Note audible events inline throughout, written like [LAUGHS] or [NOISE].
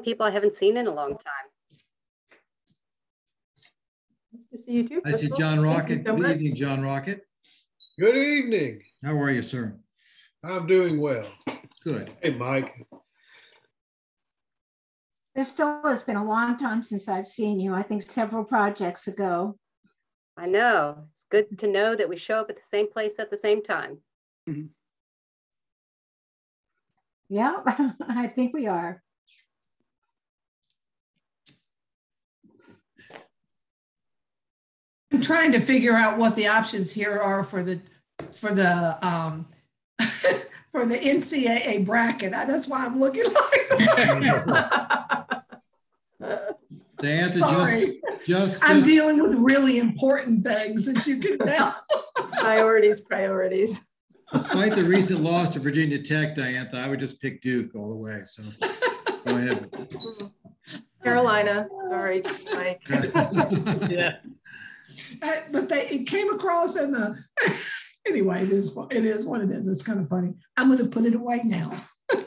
people I haven't seen in a long time. Nice to see you too. I see John Rocket. so Good much. evening, John Rocket. Good evening. How are you, sir? I'm doing well. Good. Hey, Mike. Kristel, it's been a long time since I've seen you. I think several projects ago. I know. It's good to know that we show up at the same place at the same time. Yeah, [LAUGHS] I think we are. I'm trying to figure out what the options here are for the, for the, um, [LAUGHS] for the NCAA bracket. That's why I'm looking like. [LAUGHS] Diantha, just, Sorry, just, I'm just- dealing with really important things, as you can tell. Priorities, priorities. despite the recent loss to Virginia Tech, Diantha, I would just pick Duke all the way, so. go ahead. Carolina, sorry, Mike. [LAUGHS] Yeah. Uh, But they, it came across in the, [LAUGHS] anyway, it is, it is what it is. It's kind of funny. I'm gonna put it away now. Denounce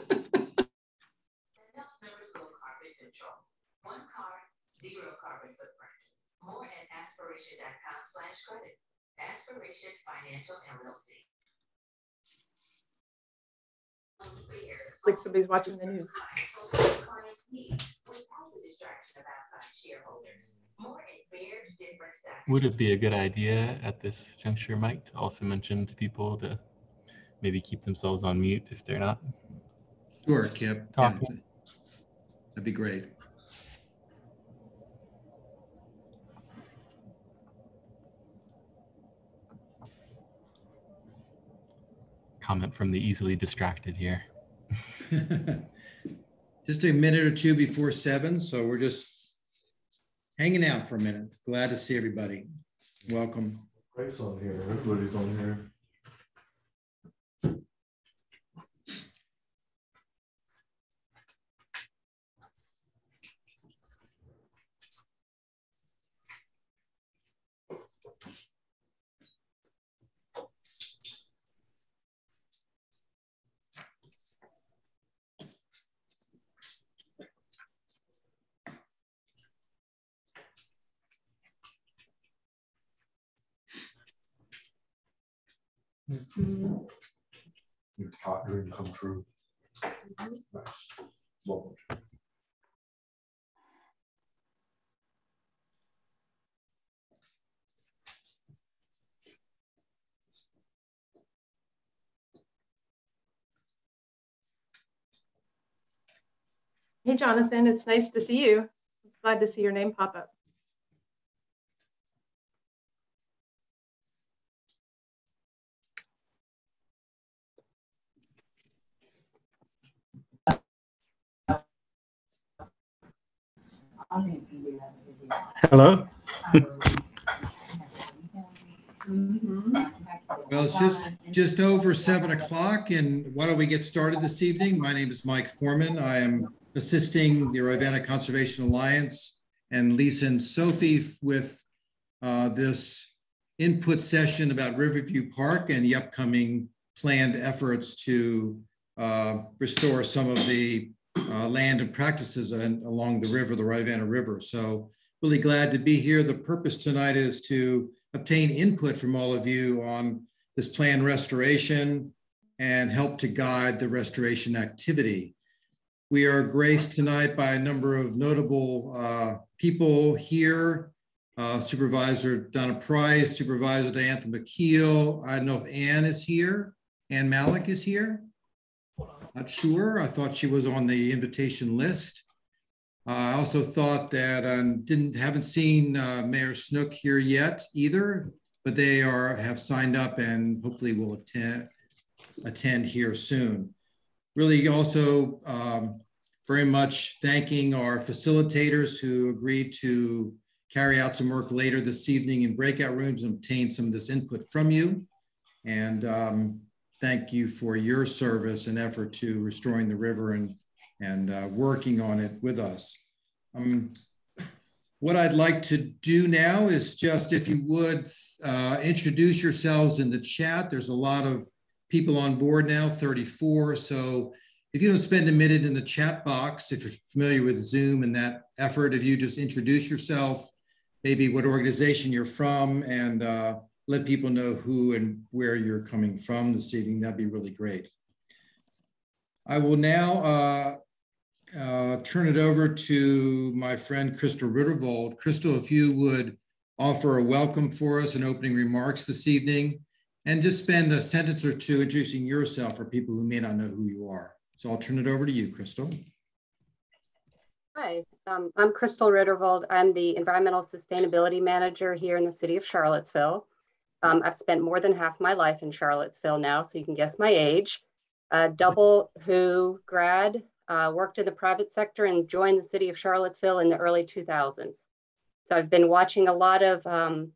members go carbon neutral. One car, zero carbon footprint. More at aspiration.com slash credit. Aspiration Financial LLC. Like somebody's watching the news. Clients' needs without the distraction of outside shareholders. More at Baird Different Stack. Would it be a good idea at this juncture, Mike, to also mention to people to maybe keep themselves on mute if they're not? Sure, Kip. Yeah. Talking. That'd be great. Comment from the easily distracted here. [LAUGHS] Just a minute or two before seven, so we're just hanging out for a minute. Glad to see everybody. Welcome. Grace on here, everybody's on here. Your top dream come true. Nice. Welcome. Hey, Jonathan, it's nice to see you. Glad to see your name pop up. Hello. [LAUGHS] Well, it's just, just over seven o'clock and why don't we get started this evening? My name is Mike Foreman. I am assisting the Rivanna Conservation Alliance and Lisa and Sophie with uh, this input session about Riverview Park and the upcoming planned efforts to uh, restore some of the uh, land and practices and along the river, the Rivanna River. So really glad to be here. The purpose tonight is to obtain input from all of you on this planned restoration and help to guide the restoration activity. We are graced tonight by a number of notable uh, people here. Uh, Supervisor Donna Price, Supervisor Diantha McKeel. I don't know if Ann is here. Ann Mallek is here. Not sure. I thought she was on the invitation list. Uh, I also thought that um, didn't haven't seen uh, Mayor Snook here yet either, but they are have signed up and hopefully will attend attend here soon. Really, also um, very much thanking our facilitators who agreed to carry out some work later this evening in breakout rooms and obtain some of this input from you. And um, thank you for your service and effort to restoring the river and and uh, working on it with us. Um, what I'd like to do now is just, if you would, uh, introduce yourselves in the chat. There's a lot of people on board now, 34. So if you don't spend a minute in the chat box, if you're familiar with Zoom and that effort, if you just introduce yourself, maybe what organization you're from, and uh, let people know who and where you're coming from this evening, that'd be really great. I will now uh, uh, turn it over to my friend Kristel Riddervold. Kristel, if you would offer a welcome for us and opening remarks this evening, and just spend a sentence or two introducing yourself for people who may not know who you are. So I'll turn it over to you, Kristel. Hi, um, I'm Kristel Riddervold. I'm the Environmental Sustainability Manager here in the city of Charlottesville. Um, I've spent more than half my life in Charlottesville now, so you can guess my age. Uh, double who grad, uh, worked in the private sector and joined the city of Charlottesville in the early 2000s. So I've been watching a lot of um,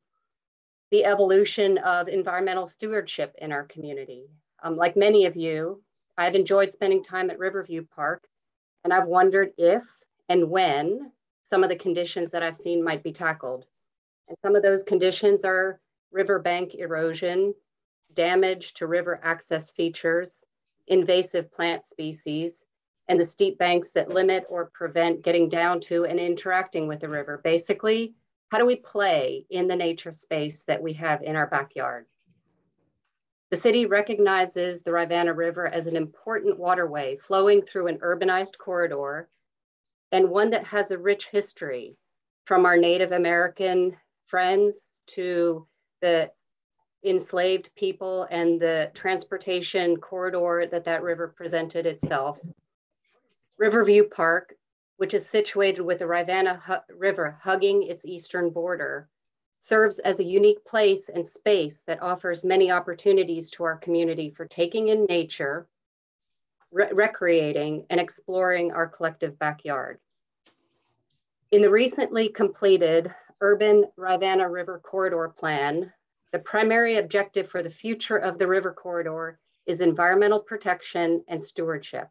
the evolution of environmental stewardship in our community. Um, like many of you, I've enjoyed spending time at Riverview Park, and I've wondered if and when some of the conditions that I've seen might be tackled. And some of those conditions are riverbank erosion, damage to river access features, invasive plant species, and the steep banks that limit or prevent getting down to and interacting with the river. Basically, how do we play in the nature space that we have in our backyard? The city recognizes the Rivanna River as an important waterway flowing through an urbanized corridor and one that has a rich history from our Native American friends to the enslaved people and the transportation corridor that that river presented itself. Riverview Park, which is situated with the Rivanna Hu River hugging its eastern border, serves as a unique place and space that offers many opportunities to our community for taking in nature, re recreating, and exploring our collective backyard. In the recently completed Urban Rivanna River Corridor Plan, the primary objective for the future of the river corridor is environmental protection and stewardship.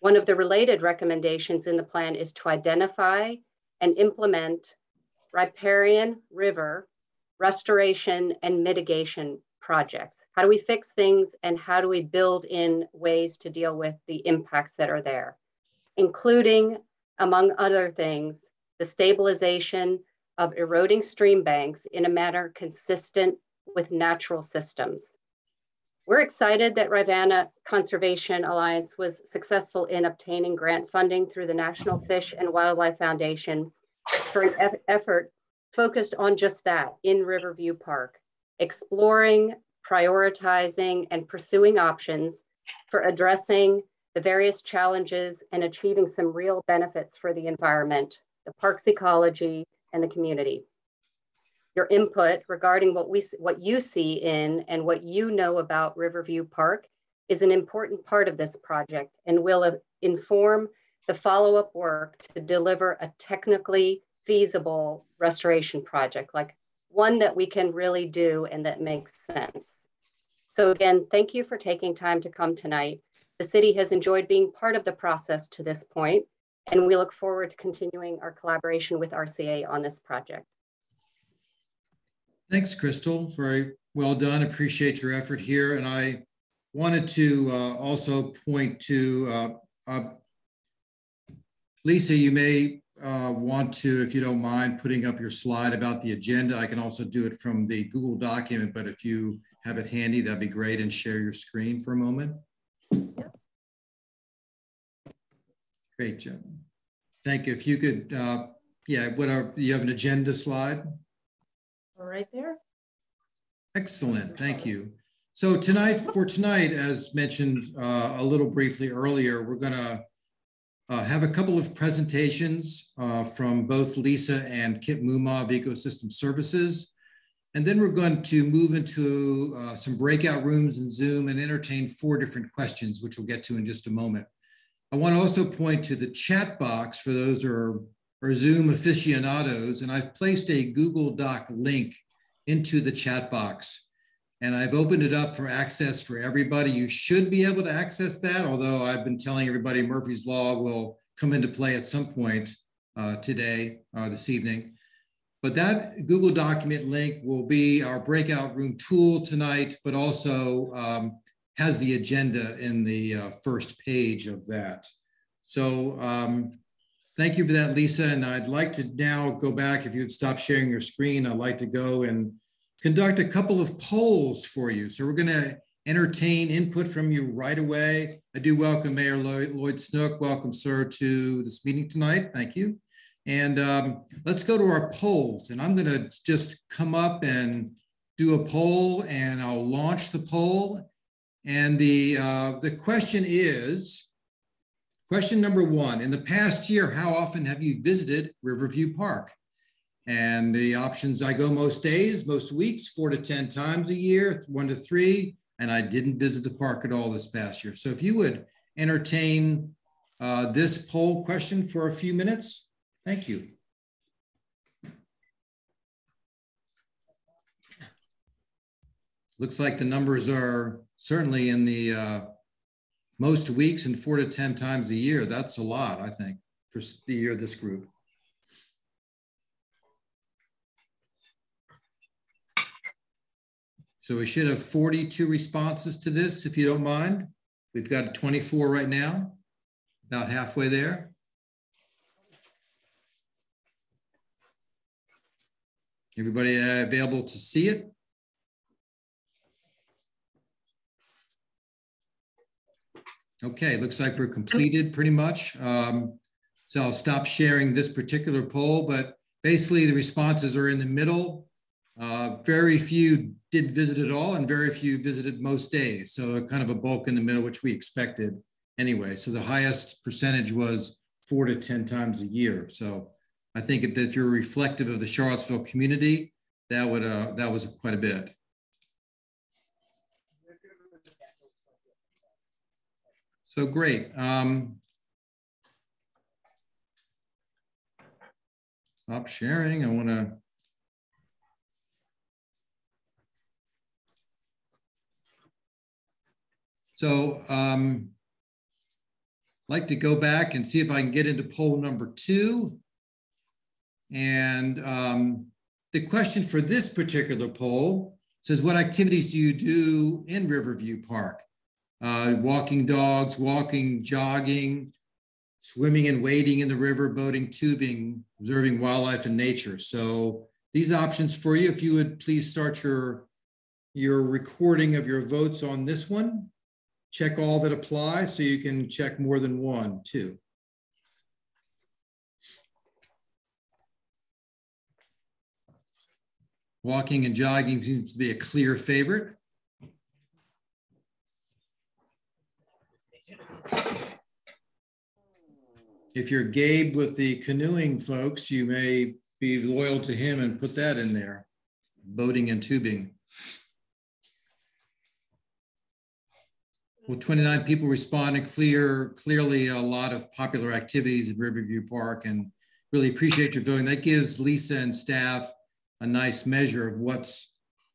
One of the related recommendations in the plan is to identify and implement riparian river restoration and mitigation projects. How do we fix things and how do we build in ways to deal with the impacts that are there, including, among other things, the stabilization of eroding stream banks in a manner consistent with natural systems. We're excited that Rivanna Conservation Alliance was successful in obtaining grant funding through the National Fish and Wildlife Foundation for an eff effort focused on just that in Riverview Park, exploring, prioritizing, and pursuing options for addressing the various challenges and achieving some real benefits for the environment, the park's ecology, and the community your input regarding what we what you see in and what you know about Riverview Park is an important part of this project and will uh, inform the follow-up work to deliver a technically feasible restoration project, like one that we can really do and that makes sense. So again, thank you for taking time to come tonight. The city has enjoyed being part of the process to this point, and we look forward to continuing our collaboration with RCA on this project. Thanks, Kristel. Very well done. Appreciate your effort here. And I wanted to uh, also point to uh, uh, Lisa, you may uh, want to, if you don't mind, putting up your slide about the agenda. I can also do it from the Google document, but if you have it handy, that'd be great and share your screen for a moment. Great, job. Thank you. If you could, uh, yeah, are you have an agenda slide? right there. Excellent, thank you. So tonight, for tonight, as mentioned uh, a little briefly earlier, we're gonna uh, have a couple of presentations uh, from both Lisa and Kip Mumaw of Ecosystem Services. And then we're going to move into uh, some breakout rooms in Zoom and entertain four different questions, which we'll get to in just a moment. I want to also point to the chat box for those who are or Zoom aficionados, and I've placed a Google Doc link into the chat box. And I've opened it up for access for everybody. You should be able to access that, although I've been telling everybody Murphy's Law will come into play at some point uh, today, uh, this evening. But that Google document link will be our breakout room tool tonight, but also um, has the agenda in the uh, first page of that. So um, thank you for that, Lisa. And I'd like to now go back, if you'd stop sharing your screen, I'd like to go and conduct a couple of polls for you. So we're gonna entertain input from you right away. I do welcome Mayor Lloyd, Lloyd Snook. Welcome, sir, to this meeting tonight. Thank you. And um, let's go to our polls. And I'm going to just come up and do a poll and I'll launch the poll. And the, uh, the question is, question number one, in the past year, how often have you visited Riverview Park? And the options, I go most days, most weeks, four to 10 times a year, one to three, and I didn't visit the park at all this past year. So if you would entertain uh, this poll question for a few minutes, thank you. Looks like the numbers are certainly in the uh, most weeks and four to 10 times a year. That's a lot, I think, for the year this group. So we should have 42 responses to this, if you don't mind. We've got 24 right now, about halfway there. Everybody uh, available to see it? Okay, looks like we're completed pretty much. Um, so I'll stop sharing this particular poll, but basically the responses are in the middle. Uh, very few did visit at all and very few visited most days. So kind of a bulk in the middle, which we expected anyway. So the highest percentage was four to 10 times a year. So I think that if you're reflective of the Charlottesville community, that would uh, that was quite a bit. So great. Um, stop sharing. I want to So um, like to go back and see if I can get into poll number two. And um, the question for this particular poll says, what activities do you do in Riverview Park? Uh, walking dogs, walking, jogging, swimming and wading in the river, boating, tubing, observing wildlife and nature. So these options for you, if you would please start your, your recording of your votes on this one check all that apply so you can check more than one too. Walking and jogging seems to be a clear favorite. If you're Gabe with the canoeing folks, you may be loyal to him and put that in there, boating and tubing. Well, 29 people responded clear, clearly a lot of popular activities at Riverview Park and really appreciate your voting. That gives Lisa and staff a nice measure of what's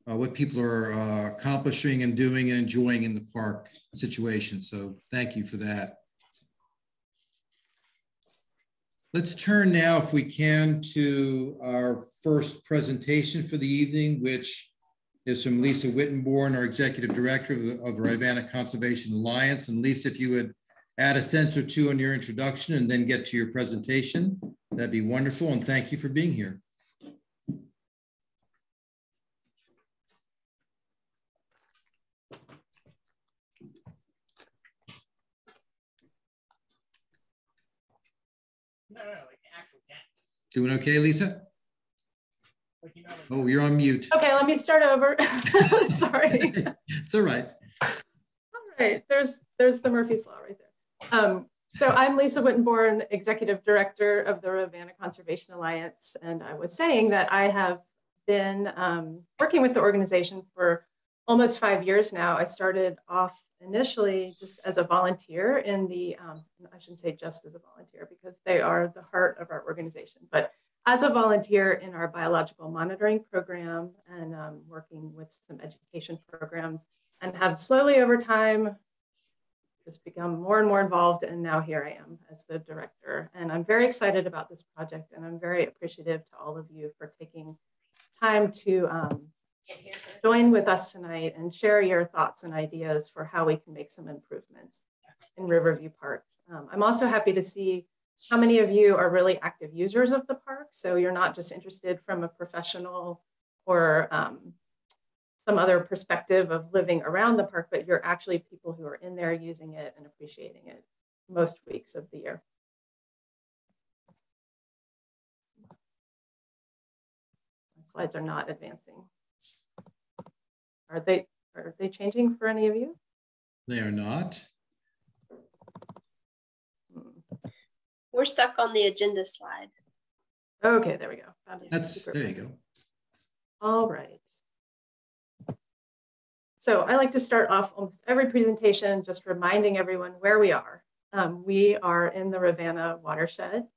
uh, what people are uh, accomplishing and doing and enjoying in the park situation. So thank you for that. Let's turn now, if we can, to our first presentation for the evening, which is from Lisa Wittenborn, our Executive Director of the, of Rivanna Conservation Alliance. And Lisa, if you would add a sentence or two on your introduction and then get to your presentation, that'd be wonderful. And thank you for being here. Doing okay, Lisa? Oh, you're on mute. Okay, let me start over. [LAUGHS] Sorry. [LAUGHS] it's all right. All right, there's there's the Murphy's Law right there. Um, so I'm Lisa Wittenborn, Executive Director of the Rivanna Conservation Alliance, and I was saying that I have been um, working with the organization for almost five years now. I started off initially just as a volunteer in the, um, I shouldn't say just as a volunteer because they are the heart of our organization, but as a volunteer in our biological monitoring program and um, working with some education programs and have slowly over time just become more and more involved and now here I am as the director. And I'm very excited about this project and I'm very appreciative to all of you for taking time to um, join with us tonight and share your thoughts and ideas for how we can make some improvements in Riverview Park. Um, I'm also happy to see how many of you are really active users of the park. So you're not just interested from a professional or um, some other perspective of living around the park, but you're actually people who are in there using it and appreciating it most weeks of the year. slides are not advancing. Are they are they changing for any of you? They are not. We're stuck on the agenda slide. Okay, there we go. That's there you go. All right. So I like to start off almost every presentation just reminding everyone where we are. Um, we are in the Rivanna watershed.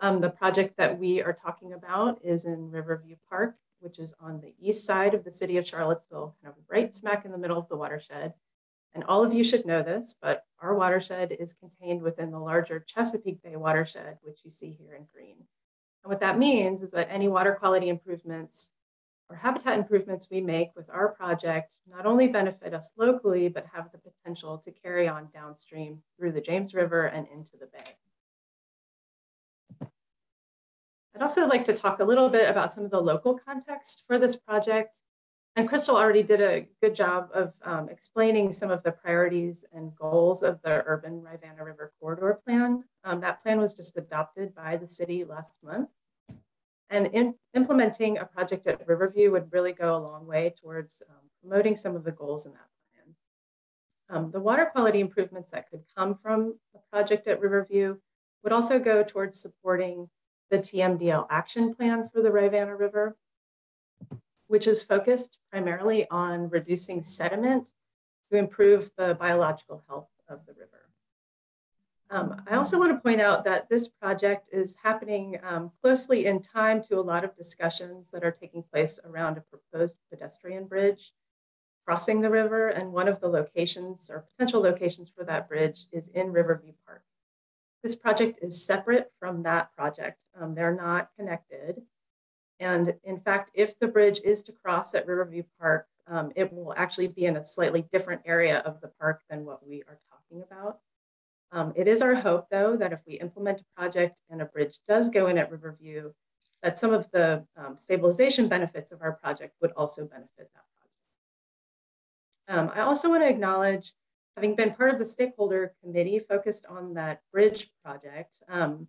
Um, the project that we are talking about is in Riverview Park, which is on the east side of the city of Charlottesville, kind of right smack in the middle of the watershed. And all of you should know this, but our watershed is contained within the larger Chesapeake Bay watershed, which you see here in green. And what that means is that any water quality improvements or habitat improvements we make with our project not only benefit us locally, but have the potential to carry on downstream through the James River and into the bay. I'd also like to talk a little bit about some of the local context for this project. And Kristel already did a good job of um, explaining some of the priorities and goals of the Urban Rivanna River Corridor Plan. Um, that plan was just adopted by the city last month. And in implementing a project at Riverview would really go a long way towards um, promoting some of the goals in that plan. Um, the water quality improvements that could come from a project at Riverview would also go towards supporting the TMDL action plan for the Rivanna River, which is focused primarily on reducing sediment to improve the biological health of the river. Um, I also want to point out that this project is happening um, closely in time to a lot of discussions that are taking place around a proposed pedestrian bridge crossing the river. And one of the locations or potential locations for that bridge is in Riverview Park. This project is separate from that project. Um, they're not connected. And in fact, if the bridge is to cross at Riverview Park, um, it will actually be in a slightly different area of the park than what we are talking about. Um, it is our hope, though, that if we implement a project and a bridge does go in at Riverview, that some of the um, stabilization benefits of our project would also benefit that project. Um, I also want to acknowledge having been part of the stakeholder committee focused on that bridge project, um,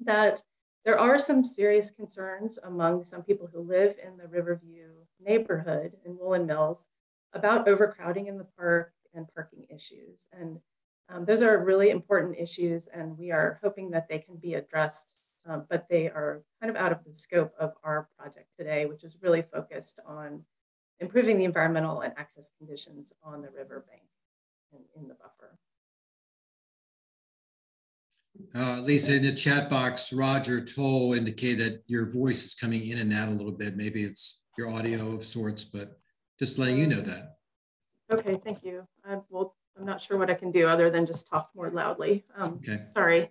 that there are some serious concerns among some people who live in the Riverview neighborhood in Woolen Mills about overcrowding in the park and parking issues. And um, those are really important issues, and we are hoping that they can be addressed, um, but they are kind of out of the scope of our project today, which is really focused on improving the environmental and access conditions on the riverbank in, in the buffer. Uh, Lisa, in the chat box, Roger Toll indicated that your voice is coming in and out a little bit. Maybe it's your audio of sorts, but just letting you know that. Okay, thank you. I, well, I'm not sure what I can do other than just talk more loudly. Um, okay. Sorry.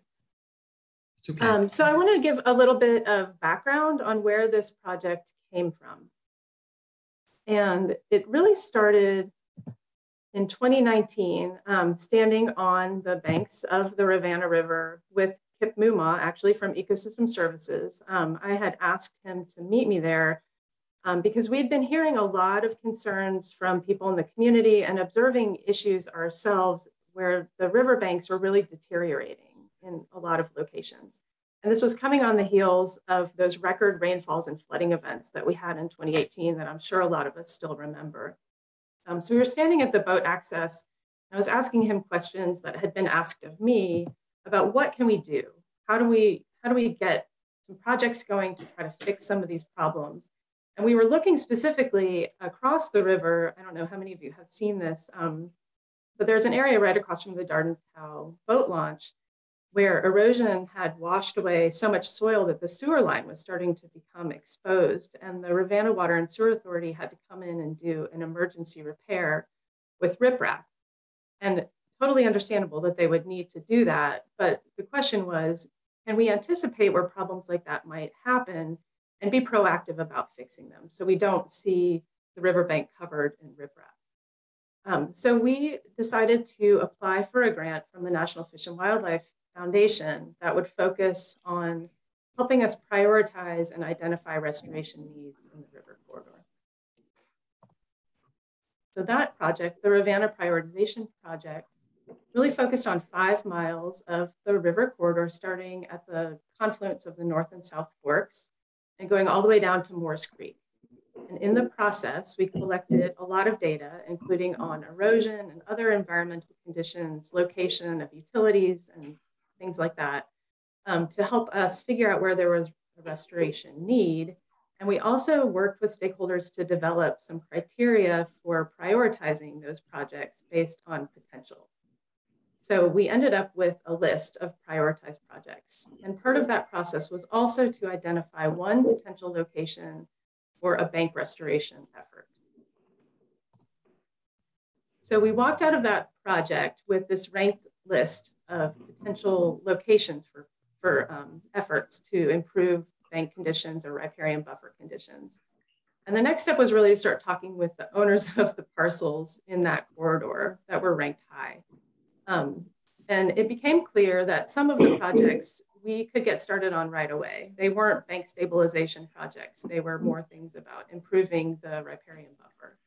It's okay. Um, so I want to give a little bit of background on where this project came from. And it really started in 2019, um, standing on the banks of the Rivanna River with Kip Mumaw, actually from Ecosystem Services. Um, I had asked him to meet me there um, because we'd been hearing a lot of concerns from people in the community and observing issues ourselves where the riverbanks were really deteriorating in a lot of locations. And this was coming on the heels of those record rainfalls and flooding events that we had in 2018 that I'm sure a lot of us still remember. Um, so we were standing at the boat access. I was asking him questions that had been asked of me about what can we do? How do we, how do we get some projects going to try to fix some of these problems? And we were looking specifically across the river. I don't know how many of you have seen this, um, but there's an area right across from the Darden Towe boat launch where erosion had washed away so much soil that the sewer line was starting to become exposed. And the Rivanna Water and Sewer Authority had to come in and do an emergency repair with riprap. And totally understandable that they would need to do that. But the question was, can we anticipate where problems like that might happen and be proactive about fixing them so we don't see the riverbank covered in riprap. Um, so we decided to apply for a grant from the National Fish and Wildlife Foundation that would focus on helping us prioritize and identify restoration needs in the river corridor. So that project, the Rivanna Prioritization Project, really focused on five miles of the river corridor, starting at the confluence of the North and South Forks and going all the way down to Moores Creek. And in the process, we collected a lot of data, including on erosion and other environmental conditions, location of utilities and things like that, um, to help us figure out where there was a restoration need. And we also worked with stakeholders to develop some criteria for prioritizing those projects based on potential. So we ended up with a list of prioritized projects. And part of that process was also to identify one potential location for a bank restoration effort. So we walked out of that project with this ranked list of potential locations for, for um, efforts to improve bank conditions or riparian buffer conditions. And the next step was really to start talking with the owners [LAUGHS] of the parcels in that corridor that were ranked high. Um, and it became clear that some of the projects we could get started on right away. They weren't bank stabilization projects. They were more things about improving the riparian buffer.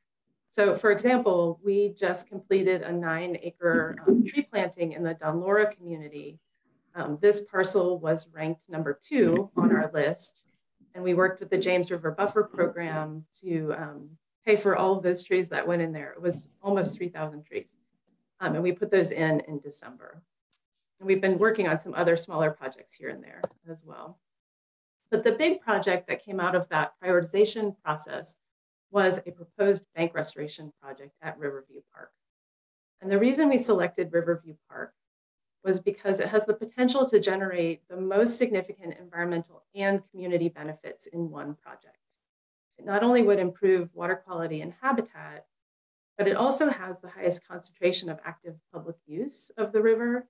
So for example, we just completed a nine acre um, tree planting in the Dunlora community. Um, this parcel was ranked number two on our list. And we worked with the James River Buffer Program to um, pay for all of those trees that went in there. It was almost 3,000 trees. Um, and we put those in in December. And we've been working on some other smaller projects here and there as well. But the big project that came out of that prioritization process was a proposed bank restoration project at Riverview Park. And the reason we selected Riverview Park was because it has the potential to generate the most significant environmental and community benefits in one project. It not only would improve water quality and habitat, but it also has the highest concentration of active public use of the river.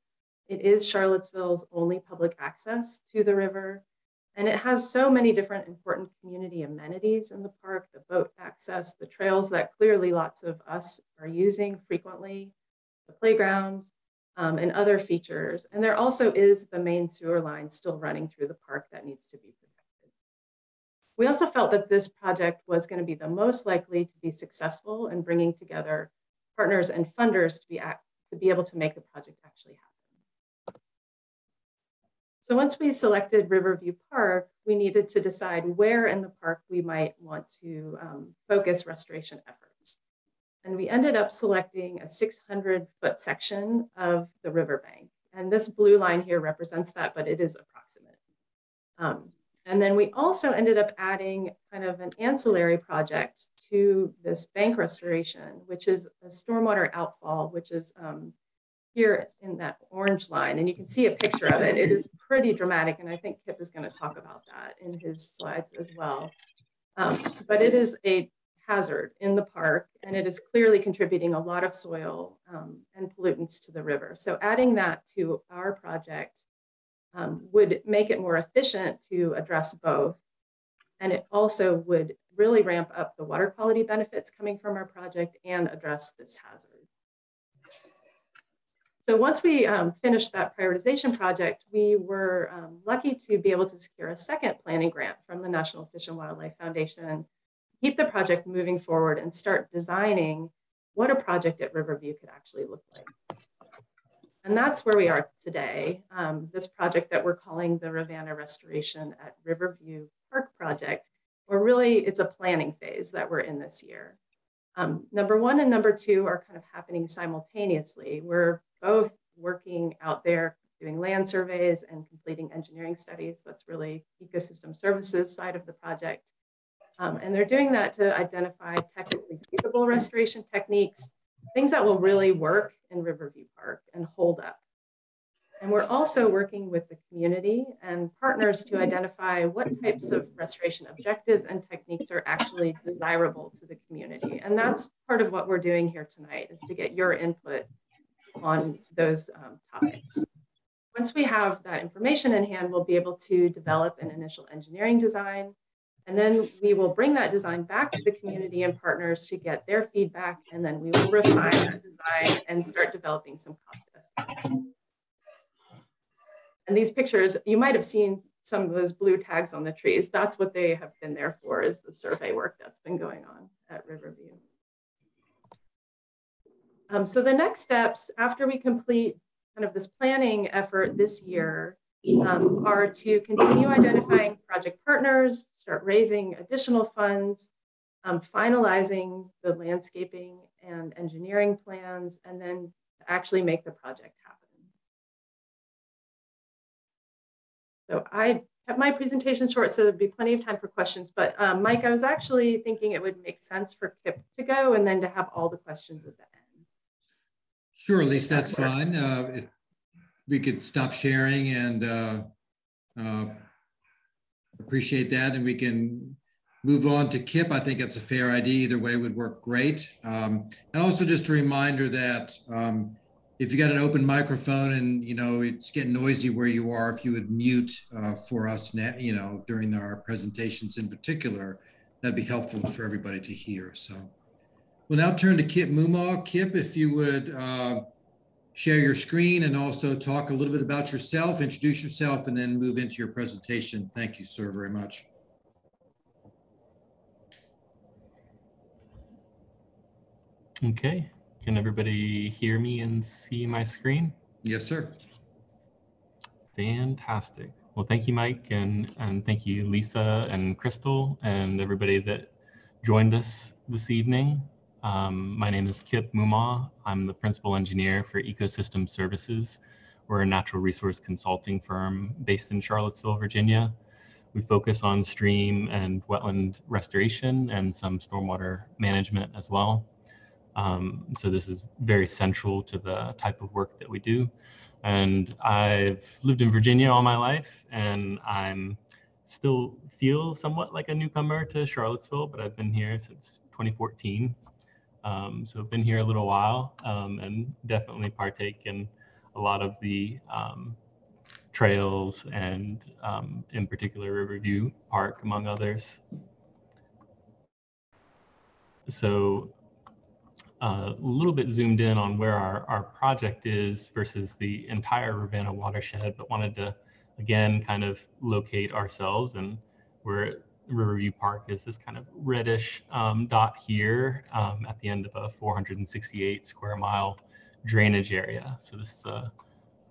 It is Charlottesville's only public access to the river. And it has so many different important community amenities in the park, the boat access, the trails that clearly lots of us are using frequently, the playground, um, and other features. And there also is the main sewer line still running through the park that needs to be protected. We also felt that this project was going to be the most likely to be successful in bringing together partners and funders to be, act, to be able to make the project actually happen. So once we selected Riverview Park, we needed to decide where in the park we might want to um, focus restoration efforts. And we ended up selecting a 600 foot section of the riverbank. And this blue line here represents that, but it is approximate. Um, and then we also ended up adding kind of an ancillary project to this bank restoration, which is a stormwater outfall, which is um, here in that orange line, and you can see a picture of it. It is pretty dramatic, and I think Kip is going to talk about that in his slides as well. Um, but it is a hazard in the park, and it is clearly contributing a lot of soil um, and pollutants to the river. So adding that to our project um, would make it more efficient to address both. And it also would really ramp up the water quality benefits coming from our project and address this hazard. So once we um, finished that prioritization project, we were um, lucky to be able to secure a second planning grant from the National Fish and Wildlife Foundation keep the project moving forward and start designing what a project at Riverview could actually look like. And that's where we are today. Um, this project that we're calling the Rivanna Restoration at Riverview Park Project, or really it's a planning phase that we're in this year. Um, number one and number two are kind of happening simultaneously. We're both working out there doing land surveys and completing engineering studies. That's really ecosystem services side of the project. Um, and they're doing that to identify technically feasible restoration techniques, things that will really work in Riverview Park and hold up. And we're also working with the community and partners to identify what types of restoration objectives and techniques are actually desirable to the community. And that's part of what we're doing here tonight is to get your input on those um, topics. Once we have that information in hand, we'll be able to develop an initial engineering design And then we will bring that design back to the community and partners to get their feedback. And then we will refine that design and start developing some cost estimates. And these pictures, you might have seen some of those blue tags on the trees. That's what they have been there for is the survey work that's been going on at Riverview. Um, so the next steps after we complete kind of this planning effort this year um, are to continue identifying project partners, start raising additional funds, um, finalizing the landscaping and engineering plans, and then actually make the project happen. So I kept my presentation short so there'd be plenty of time for questions. But um, Mike, I was actually thinking it would make sense for Kip to go and then to have all the questions at the end. Sure, at least that's fine. Uh, if we could stop sharing and uh, uh, appreciate that and we can move on to Kip. I think that's a fair idea. Either way would work great. Um, and also just a reminder that um, if you got an open microphone and you know it's getting noisy where you are, if you would mute uh, for us, now, you know, during our presentations in particular, that'd be helpful for everybody to hear. So we'll now turn to Kip Mumaw. Kip, if you would uh, share your screen and also talk a little bit about yourself, introduce yourself, and then move into your presentation. Thank you, sir, very much. Okay, can everybody hear me and see my screen? Yes, sir. Fantastic. Well, thank you, Mike, and, and thank you, Lisa and Kristel, and everybody that joined us this evening. Um, my name is Kip Mumaw. I'm the principal engineer for Ecosystem Services. We're a natural resource consulting firm based in Charlottesville, Virginia. We focus on stream and wetland restoration and some stormwater management as well. Um, so this is very central to the type of work that we do. And I've lived in Virginia all my life, and I'm still feel somewhat like a newcomer to Charlottesville, but I've been here since 2014. Um, so I've been here a little while um, and definitely partake in a lot of the um, trails and um, in particular Riverview Park, among others. So a little bit zoomed in on where our, our project is versus the entire Rivanna watershed, but wanted to, again, kind of locate ourselves and where Riverview Park is this kind of reddish um, dot here um, at the end of a 468 square mile drainage area. So this, uh,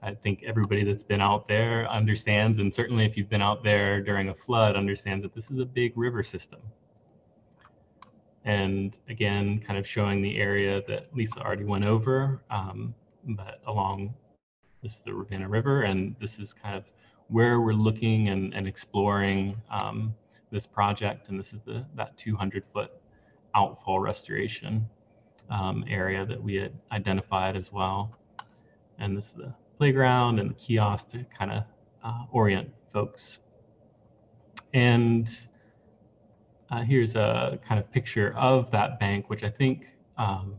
I think everybody that's been out there understands, and certainly if you've been out there during a flood, understands that this is a big river system and again, kind of showing the area that Lisa already went over, um, but along this is the Rivanna River, and this is kind of where we're looking and, and exploring um, this project, and this is the that 200 foot outfall restoration um, area that we had identified as well. And this is the playground and the kiosk to kind of uh, orient folks. And uh, here's a kind of picture of that bank, which I think um,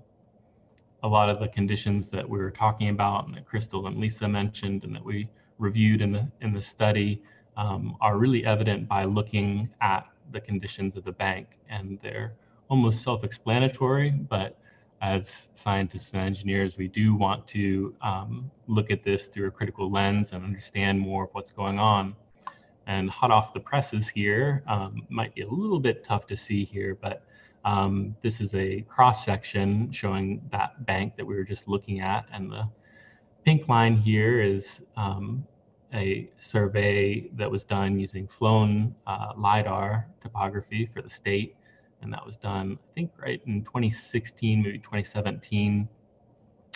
a lot of the conditions that we were talking about and that Kristel and Lisa mentioned and that we reviewed in the in the study um, are really evident by looking at the conditions of the bank and they're almost self-explanatory but as scientists and engineers we do want to um, look at this through a critical lens and understand more of what's going on and hot off the presses here, um, might be a little bit tough to see here, but um, this is a cross section showing that bank that we were just looking at. And the pink line here is um, a survey that was done using flown uh, LIDAR topography for the state. And that was done, I think, right in 2016, maybe 2017.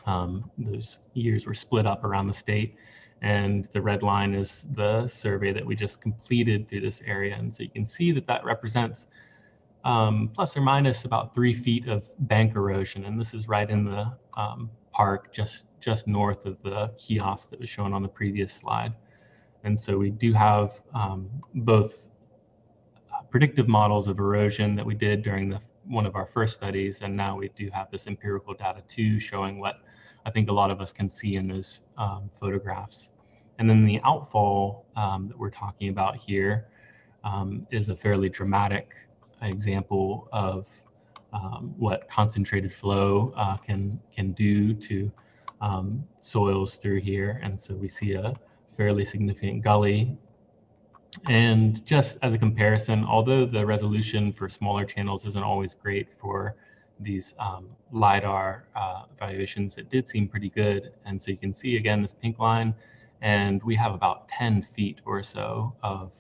Um, those years were split up around the state. And the red line is the survey that we just completed through this area. And so you can see that that represents um, plus or minus about three feet of bank erosion. And this is right in the um, park just, just north of the kiosk that was shown on the previous slide. And so we do have um, both predictive models of erosion that we did during the one of our first studies, and now we do have this empirical data too, showing what I think a lot of us can see in those um, photographs. And then the outfall um, that we're talking about here, um, is a fairly dramatic example of um, what concentrated flow uh, can can do to um, soils through here. And so we see a fairly significant gully. And just as a comparison, although the resolution for smaller channels isn't always great for these um, LiDAR uh, evaluations, it did seem pretty good. And so you can see again this pink line, and we have about 10 feet or so of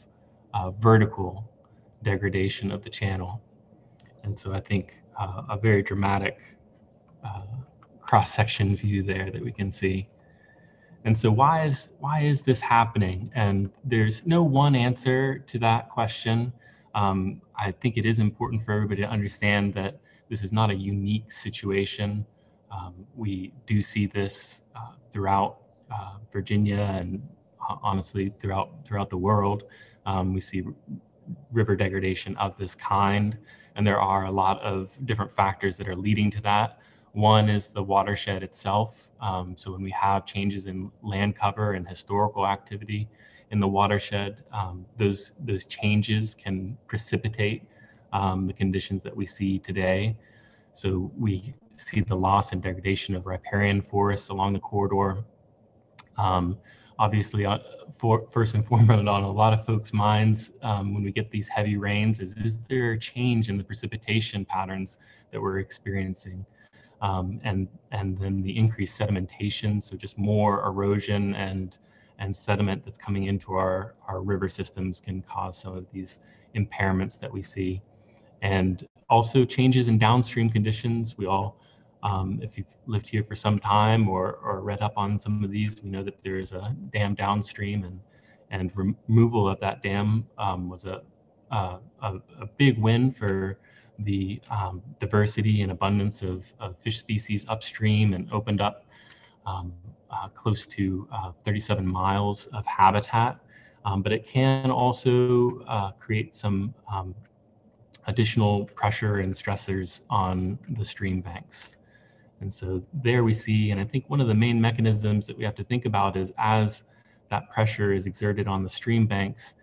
uh, vertical degradation of the channel. And so I think uh, a very dramatic uh, cross-section view there that we can see. And so why is why is this happening? And there's no one answer to that question. Um, I think it is important for everybody to understand that this is not a unique situation. Um, we do see this uh, throughout uh, Virginia and uh, honestly throughout throughout the world. Um, we see river degradation of this kind, and there are a lot of different factors that are leading to that. One is the watershed itself. Um, so when we have changes in land cover and historical activity in the watershed, um, those those changes can precipitate um, the conditions that we see today. So we see the loss and degradation of riparian forests along the corridor. Um, obviously, uh, for, first and [LAUGHS] foremost on a lot of folks' minds um, when we get these heavy rains is, is there a change in the precipitation patterns that we're experiencing? Um, and and then the increased sedimentation, so just more erosion and and sediment that's coming into our our river systems can cause some of these impairments that we see, and also changes in downstream conditions. We all, um, if you've lived here for some time or or read up on some of these, we know that there is a dam downstream, and and removal of that dam um, was a, a a big win for the um, diversity and abundance of, of, fish species upstream and opened up um, uh, close to uh, 37 miles of habitat. Um, but it can also uh, create some um, additional pressure and stressors on the stream banks. And so there we see, and I think one of the main mechanisms that we have to think about is as that pressure is exerted on the stream banks,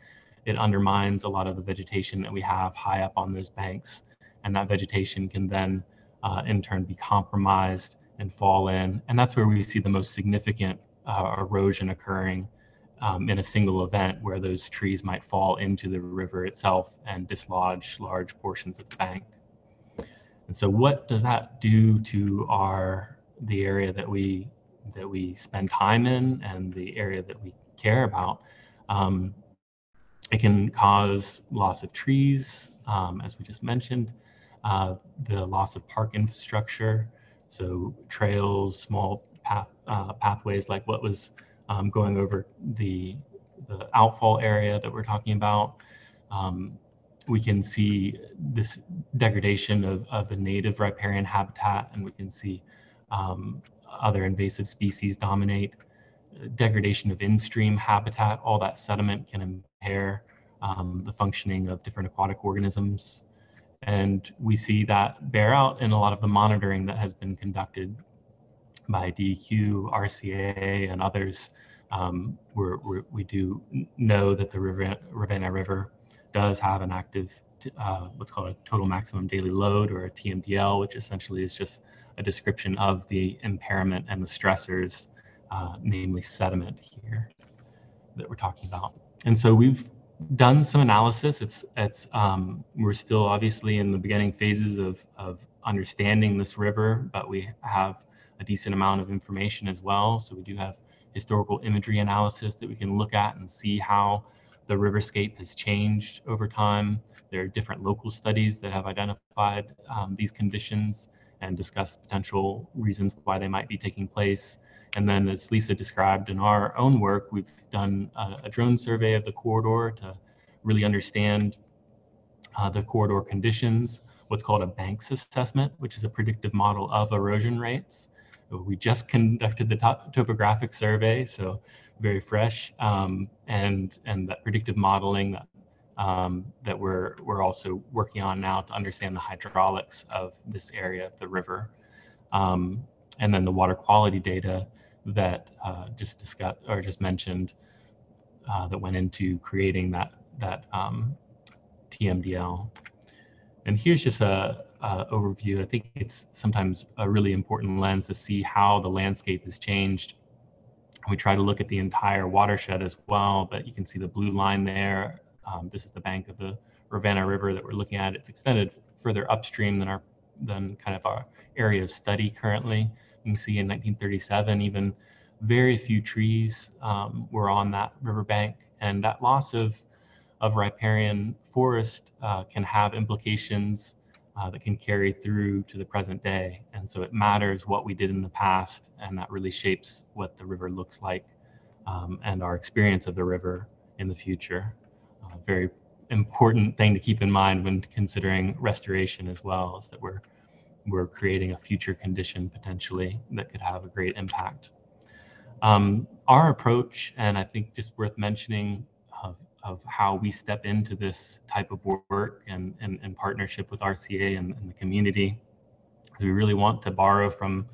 it undermines a lot of the vegetation that we have high up on those banks and that vegetation can then uh, in turn be compromised and fall in. And that's where we see the most significant uh, erosion occurring um, in a single event where those trees might fall into the river itself and dislodge large portions of the bank. And so what does that do to our the area that we that we spend time in and the area that we care about? Um, it can cause loss of trees, um, as we just mentioned uh, the loss of park infrastructure, so trails, small path uh, pathways like what was um, going over the the outfall area that we're talking about. Um, we can see this degradation of, of the native riparian habitat, and we can see um, other invasive species dominate. Degradation of in-stream habitat, all that sediment can impair um, the functioning of different aquatic organisms. And we see that bear out in a lot of the monitoring that has been conducted by DEQ, RCA, and others. Um, we're, we're, we do know that the Rivanna River does have an active, uh, what's called a total maximum daily load or a TMDL, which essentially is just a description of the impairment and the stressors, uh, namely sediment here that we're talking about. And so we've done some analysis. It's it's um, we're still obviously in the beginning phases of of understanding this river, but we have a decent amount of information as well. So we do have historical imagery analysis that we can look at and see how the riverscape has changed over time. There are different local studies that have identified um, these conditions and discuss potential reasons why they might be taking place. And then as Lisa described in our own work, we've done a, a drone survey of the corridor to really understand uh, the corridor conditions, what's called a BANCS assessment, which is a predictive model of erosion rates. We just conducted the top topographic survey, so very fresh, um, and and that predictive modeling that um, that we're we're also working on now to understand the hydraulics of this area of the river, um, and then the water quality data that uh, just discussed or just mentioned uh, that went into creating that that um, TMDL. And here's just a, overview. I think it's sometimes a really important lens to see how the landscape has changed. We try to look at the entire watershed as well, but you can see the blue line there. Um, this is the bank of the Rivanna River that we're looking at. It's extended further upstream than our than kind of our area of study currently. You can see in 1937, even very few trees um, were on that riverbank, and that loss of of riparian forest uh, can have implications uh, that can carry through to the present day. And so it matters what we did in the past, and that really shapes what the river looks like um, and our experience of the river in the future. Uh, very important thing to keep in mind when considering restoration as well is that we're we're creating a future condition potentially that could have a great impact. Um, our approach, and I think just worth mentioning, of, of how we step into this type of work and, and, and partnership with RCA and, and the community, is we really want to borrow from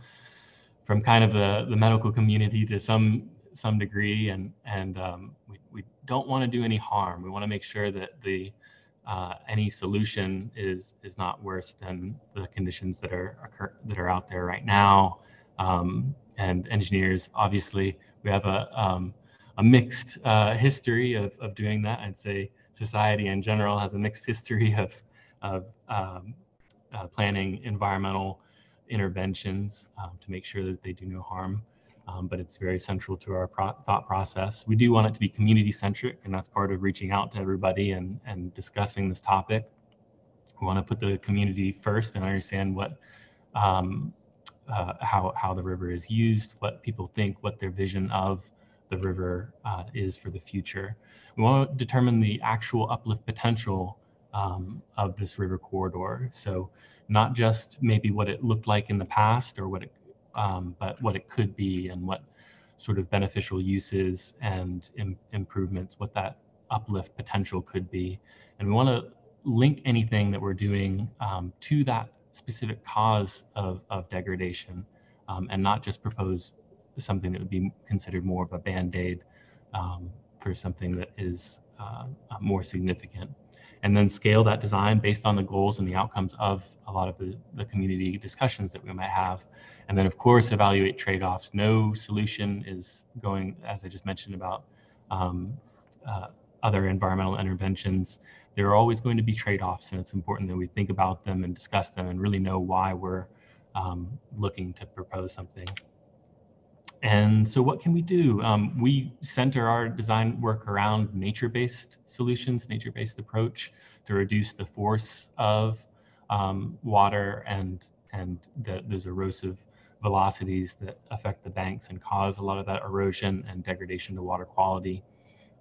from kind of the, the medical community to some some degree, and and um, we, we don't want to do any harm. We want to make sure that the uh, any solution is is not worse than the conditions that are occur, that are out there right now. Um, and engineers, obviously, we have a um, a mixed uh, history of of doing that. I'd say society in general has a mixed history [LAUGHS] of of um, uh, planning environmental interventions um, to make sure that they do no harm um, but it's very central to our pro thought process. We do want it to be community centric, and that's part of reaching out to everybody and, and discussing this topic. We want to put the community first and understand what um, uh, how how the river is used, what people think, what their vision of the river uh, is for the future. We want to determine the actual uplift potential um, of this river corridor. So not just maybe what it looked like in the past or what it um, but what it could be and what sort of beneficial uses and Im improvements, what that uplift potential could be. And we want to link anything that we're doing um, to that specific cause of, of degradation um, and not just propose something that would be considered more of a band-aid um, for something that is uh, more significant and then scale that design based on the goals and the outcomes of a lot of the, the community discussions that we might have. And then, of course, evaluate trade offs. No solution is going, as I just mentioned about um, uh, other environmental interventions, there are always going to be trade offs, and it's important that we think about them and discuss them and really know why we're um, looking to propose something. And so what can we do? Um, we center our design work around nature-based solutions, nature-based approach to reduce the force of um, water and, and the, those erosive velocities that affect the banks and cause a lot of that erosion and degradation to water quality.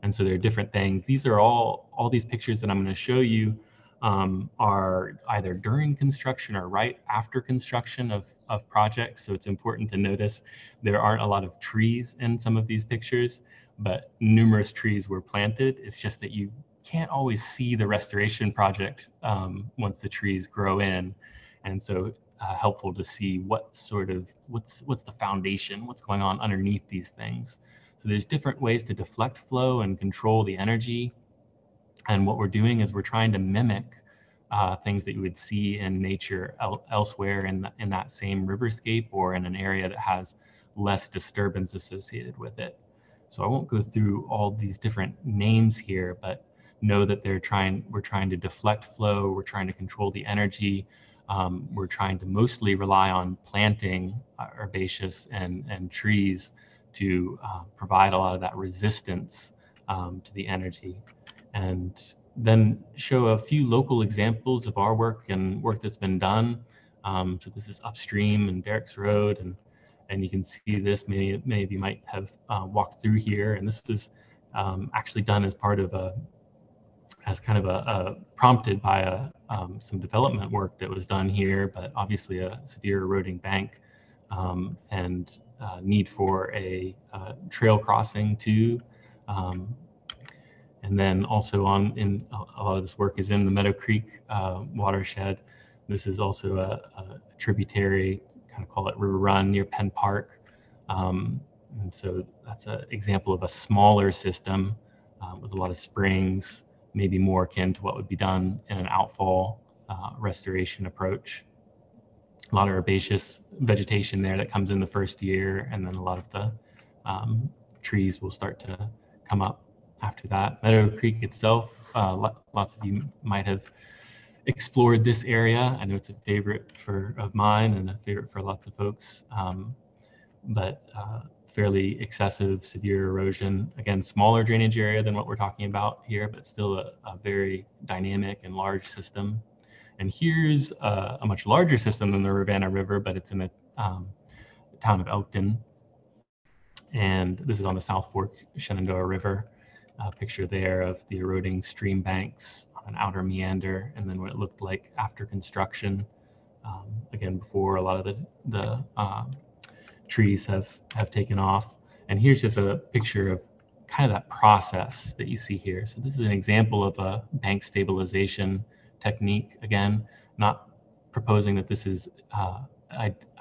And so there are different things. These are all, all these pictures that I'm gonna show you um, are either during construction or right after construction of, of projects. So it's important to notice there aren't a lot of trees in some of these pictures, but numerous trees were planted. It's just that you can't always see the restoration project um, once the trees grow in. And so uh, helpful to see what sort of, what's, what's the foundation, what's going on underneath these things. So there's different ways to deflect flow and control the energy and what we're doing is we're trying to mimic uh, things that you would see in nature el elsewhere in, the, in that same riverscape or in an area that has less disturbance associated with it. So I won't go through all these different names here, but know that they're trying, we're trying to deflect flow, we're trying to control the energy, um, we're trying to mostly rely on planting uh, herbaceous and, and trees to uh, provide a lot of that resistance um, to the energy and then show a few local examples of our work and work that's been done. Um, so this is upstream in Barracks Road, and and you can see this. Many many of you might have uh, walked through here, and this was um, actually done as part of a as kind of a, a prompted by a um, some development work that was done here, but obviously a severe eroding bank um, and uh, need for a uh, trail crossing to um, and then also on in a lot of this work is in the Meadow Creek uh, watershed. This is also a, a, tributary, kind of call it River Run near Pen Park. Um, and so that's an example of a smaller system um, with a lot of springs maybe more akin to what would be done in an outfall uh, restoration approach. A lot of herbaceous vegetation there that comes in the first year, and then a lot of the um, trees will start to come up after that. Meadow Creek itself, uh, lots of you might have explored this area. I know it's a favorite for of mine and a favorite for lots of folks, um, but uh, fairly excessive, severe erosion. Again, smaller drainage area than what we're talking about here, but still a, a very dynamic and large system. And here's a, a, much larger system than the Rivanna River, but it's in the um, town of Elkton. And this is on the South Fork Shenandoah River. A picture there of the eroding stream banks on an outer meander, and then what it looked like after construction. Um, again, before a lot of the, the um, trees have, have taken off. And here's just a picture of kind of that process that you see here. So this is an example of a bank stabilization technique. Again, not proposing that this is uh,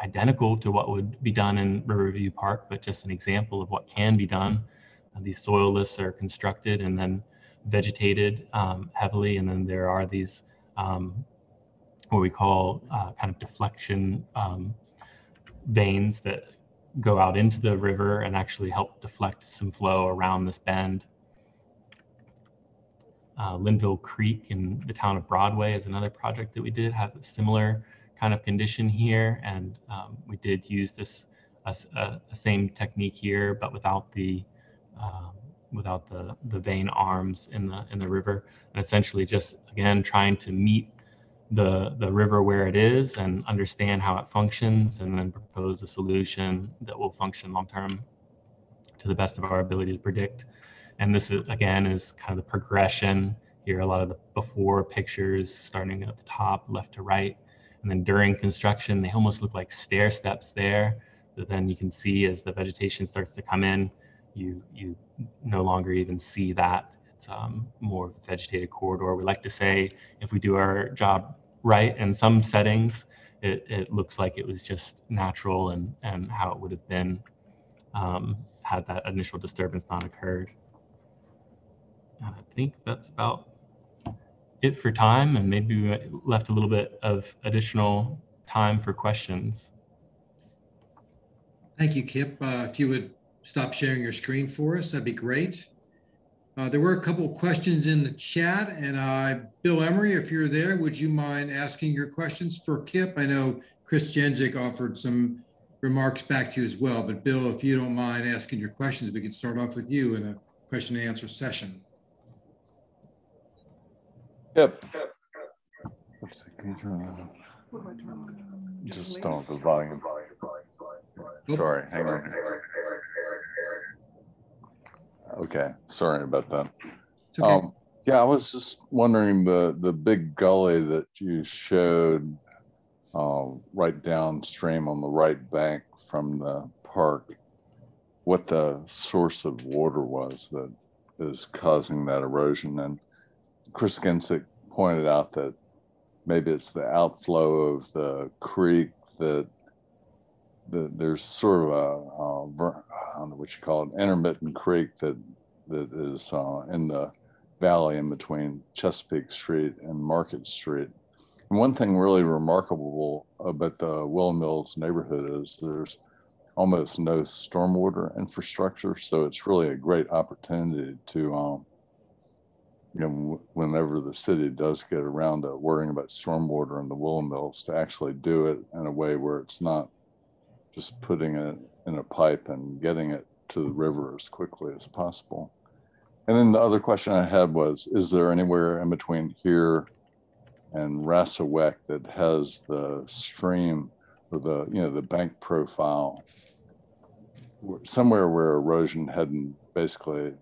identical to what would be done in Riverview Park, but just an example of what can be done. These soil lifts are constructed and then vegetated um, heavily, and then there are these um, what we call uh, kind of deflection um, vanes that go out into the river and actually help deflect some flow around this bend. Uh, Linville Creek in the town of Broadway is another project that we did, has a similar kind of condition here. And um, we did use this a, a, same technique here, but without the um, without the the vane arms in the in the river, and essentially just again trying to meet the the river where it is and understand how it functions, and then propose a solution that will function long term to the best of our ability to predict. And this is, again is kind of the progression here. A lot of the before pictures starting at the top, left to right, and then during construction, they almost look like stair steps there. That then you can see as the vegetation starts to come in, you you no longer even see that. It's um, more vegetated corridor. We like to say if we do our job right in some settings, it, it looks like it was just natural and, and how it would have been um, had that initial disturbance not occurred. And I think that's about it for time and maybe we left a little bit of additional time for questions. Thank you, Kip. Uh, if you would stop sharing your screen for us, that'd be great. Uh, there were a couple of questions in the chat, and uh, Bill Emery, if you're there, would you mind asking your questions for Kip? I know Chris Gensic offered some remarks back to you as well, but Bill, if you don't mind asking your questions, we can start off with you in a question and answer session. Yep. Let's can you turn on? Just don't the volume. Sorry, hang on. Okay, sorry about that. Okay. Um, yeah, I was just wondering the the big gully that you showed uh, right downstream on the right bank from the park, what the source of water was that is causing that erosion. And Chris Gensic pointed out that maybe it's the outflow of the creek that the, there's sort of a, a don't know what you call it, intermittent creek that that is uh, in the valley in between Chesapeake Street and Market Street. And one thing really remarkable about the Woolen Mills neighborhood is there's almost no stormwater infrastructure, so it's really a great opportunity to, um, you know, whenever the city does get around to worrying about stormwater in the Woolen Mills, to actually do it in a way where it's not just putting it in a pipe and getting it to the river as quickly as possible. And then the other question I had was, is there anywhere in between here and Rassawek that has the stream or the, you know, the bank profile somewhere where erosion hadn't basically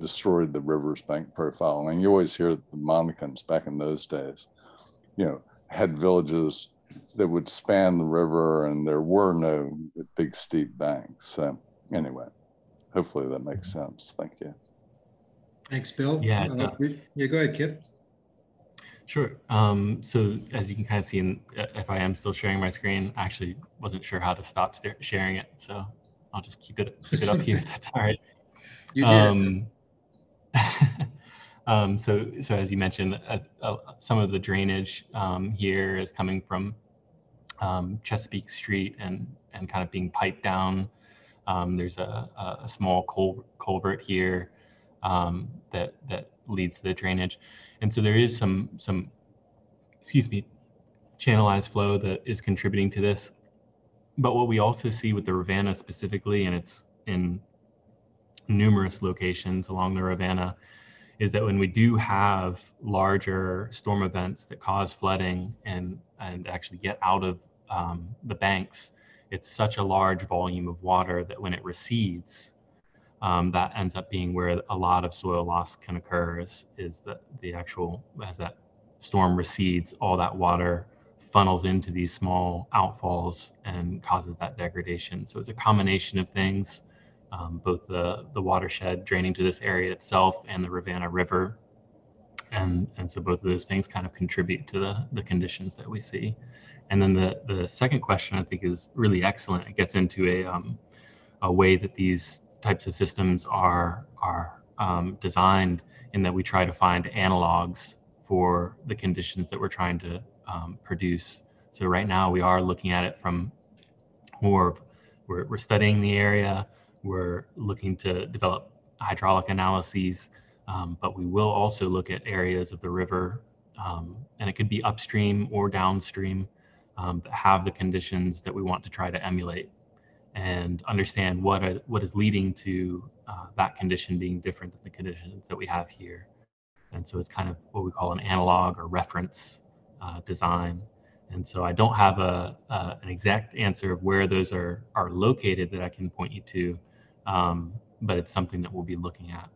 destroyed the river's bank profile. And you always hear the Monacans back in those days, you know, had villages that would span the river and there were no big steep banks. So anyway, hopefully that makes sense. Thank you. Thanks, Bill. Yeah. Uh, yeah, go ahead, Kip. Sure. Um, so as you can kind of see, in, uh, if I am still sharing my screen, I actually wasn't sure how to stop sharing it. So I'll just keep it keep it up here. [LAUGHS] That's all right. You did. Um, [LAUGHS] Um, so, so as you mentioned, uh, uh, some of the drainage um, here is coming from um, Chesapeake Street and and kind of being piped down. Um, there's a, a small cul culvert here um, that that leads to the drainage, and so there is some some excuse me channelized flow that is contributing to this. But what we also see with the Rivanna specifically, and it's in numerous locations along the Rivanna, is that when we do have larger storm events that cause flooding and and actually get out of um, the banks, it's such a large volume of water that when it recedes, um, that ends up being where a lot of soil loss can occur. Is, is that the actual as that storm recedes, all that water funnels into these small outfalls and causes that degradation. So it's a combination of things, um, both the, the watershed draining to this area itself and the Rivanna River. And, and so both of those things kind of contribute to the, the conditions that we see. And then the, the second question I think is really excellent. It gets into a, um, a way that these types of systems are, are um, designed in that we try to find analogs for the conditions that we're trying to um, produce. So right now we are looking at it from more we're, we're studying the area, we're looking to develop hydraulic analyses, um, but we will also look at areas of the river, um, and it could be upstream or downstream um, that have the conditions that we want to try to emulate and understand what are, what is leading to uh, that condition being different than the conditions that we have here. And so it's kind of what we call an analog or reference uh, design. And so I don't have a, uh, an exact answer of where those are, are located that I can point you to, um, but it's something that we'll be looking at.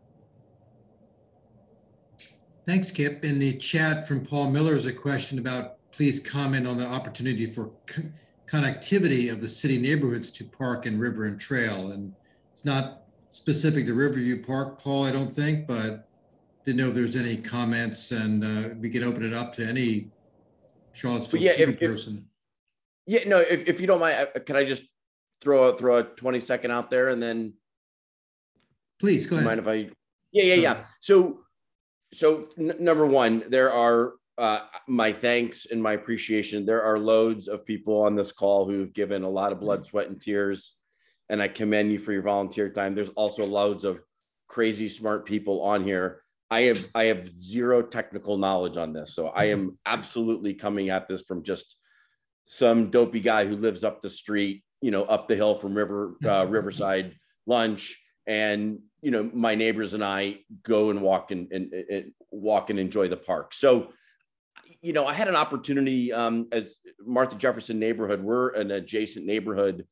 Thanks, Kip. In the chat from Paul Miller is a question about please comment on the opportunity for co connectivity of the city neighborhoods to park and river and trail. And it's not specific to Riverview Park, Paul, I don't think, but didn't know if there's any comments and uh, we could open it up to any Charlottesville yeah, city if, if, person. Yeah, no, if, if you don't mind, uh, can I just throw a, throw a 20 second out there and then please go ahead. Mind if I, yeah, yeah, yeah. So, so number one, there are uh, my thanks and my appreciation. There are loads of people on this call who've given a lot of blood, sweat, and tears, and I commend you for your volunteer time. There's also loads of crazy smart people on here. I have I have zero technical knowledge on this, so I am absolutely coming at this from just some dopey guy who lives up the street, you know, up the hill from River uh, Riverside Lunch, and you know, my neighbors and I go and walk and, and, and walk and enjoy the park. So you know, I had an opportunity um, as Martha Jefferson neighborhood. We're an adjacent neighborhood.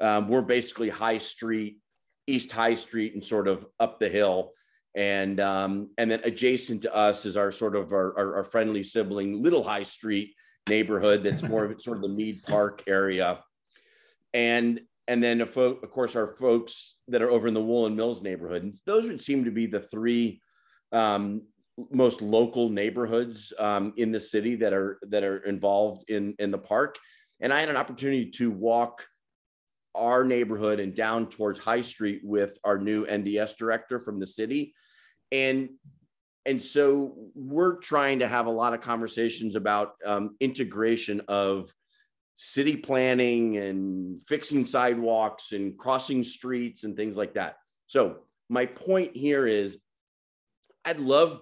Um, we're basically High Street, East High Street, and sort of up the hill. And um, and then adjacent to us is our sort of our, our, our friendly sibling, Little High Street neighborhood. That's [LAUGHS] more of sort of the Meade Park area. And and then of, of course our folks that are over in the Woolen Mills neighborhood. And those would seem to be the three um, most local neighborhoods um, in the city that are that are involved in in the park and i had an opportunity to walk our neighborhood and down towards high street with our new nds director from the city and and so we're trying to have a lot of conversations about um, integration of city planning and fixing sidewalks and crossing streets and things like that. So my point here is I'd love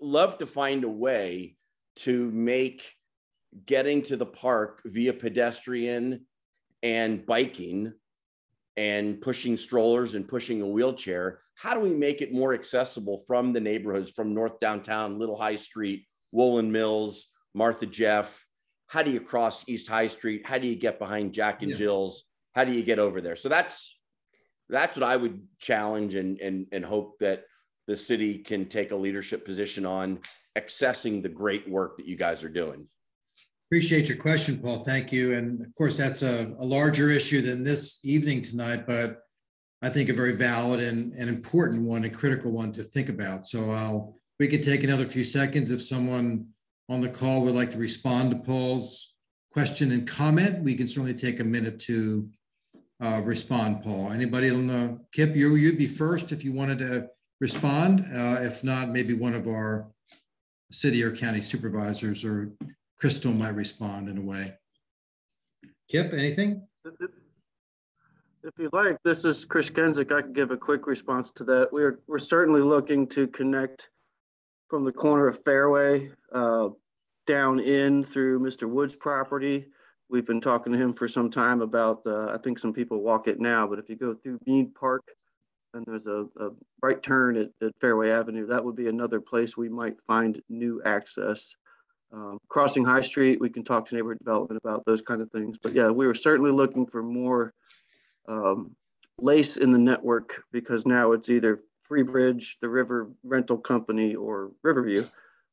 love to find a way to make getting to the park via pedestrian and biking and pushing strollers and pushing a wheelchair how do we make it more accessible from the neighborhoods from north downtown little high street woolen mills martha jeff how do you cross east high street how do you get behind jack and yeah. jill's how do you get over there so that's that's what i would challenge and and, and hope that the city can take a leadership position on accessing the great work that you guys are doing. Appreciate your question, Paul. Thank you. And of course, that's a, a larger issue than this evening tonight, but I think a very valid and, and important one, a critical one to think about. So I'll we could take another few seconds if someone on the call would like to respond to Paul's question and comment. We can certainly take a minute to uh, respond, Paul. Anybody on the Kip, you you'd be first if you wanted to respond. Uh, If not, maybe one of our city or county supervisors or Kristel might respond in a way. Kip, anything? If you'd like, this is Chris Gensic. I can give a quick response to that. We're, we're certainly looking to connect from the corner of Fairway uh, down in through Mr. Wood's property. We've been talking to him for some time about, uh, I think some people walk it now, but if you go through Bean Park and there's a, a right turn at, at Fairway Avenue, that would be another place we might find new access. Um, crossing High Street, we can talk to neighborhood development about those kind of things. But yeah, we were certainly looking for more um, lace in the network because now it's either Freebridge, the river rental company, or Riverview.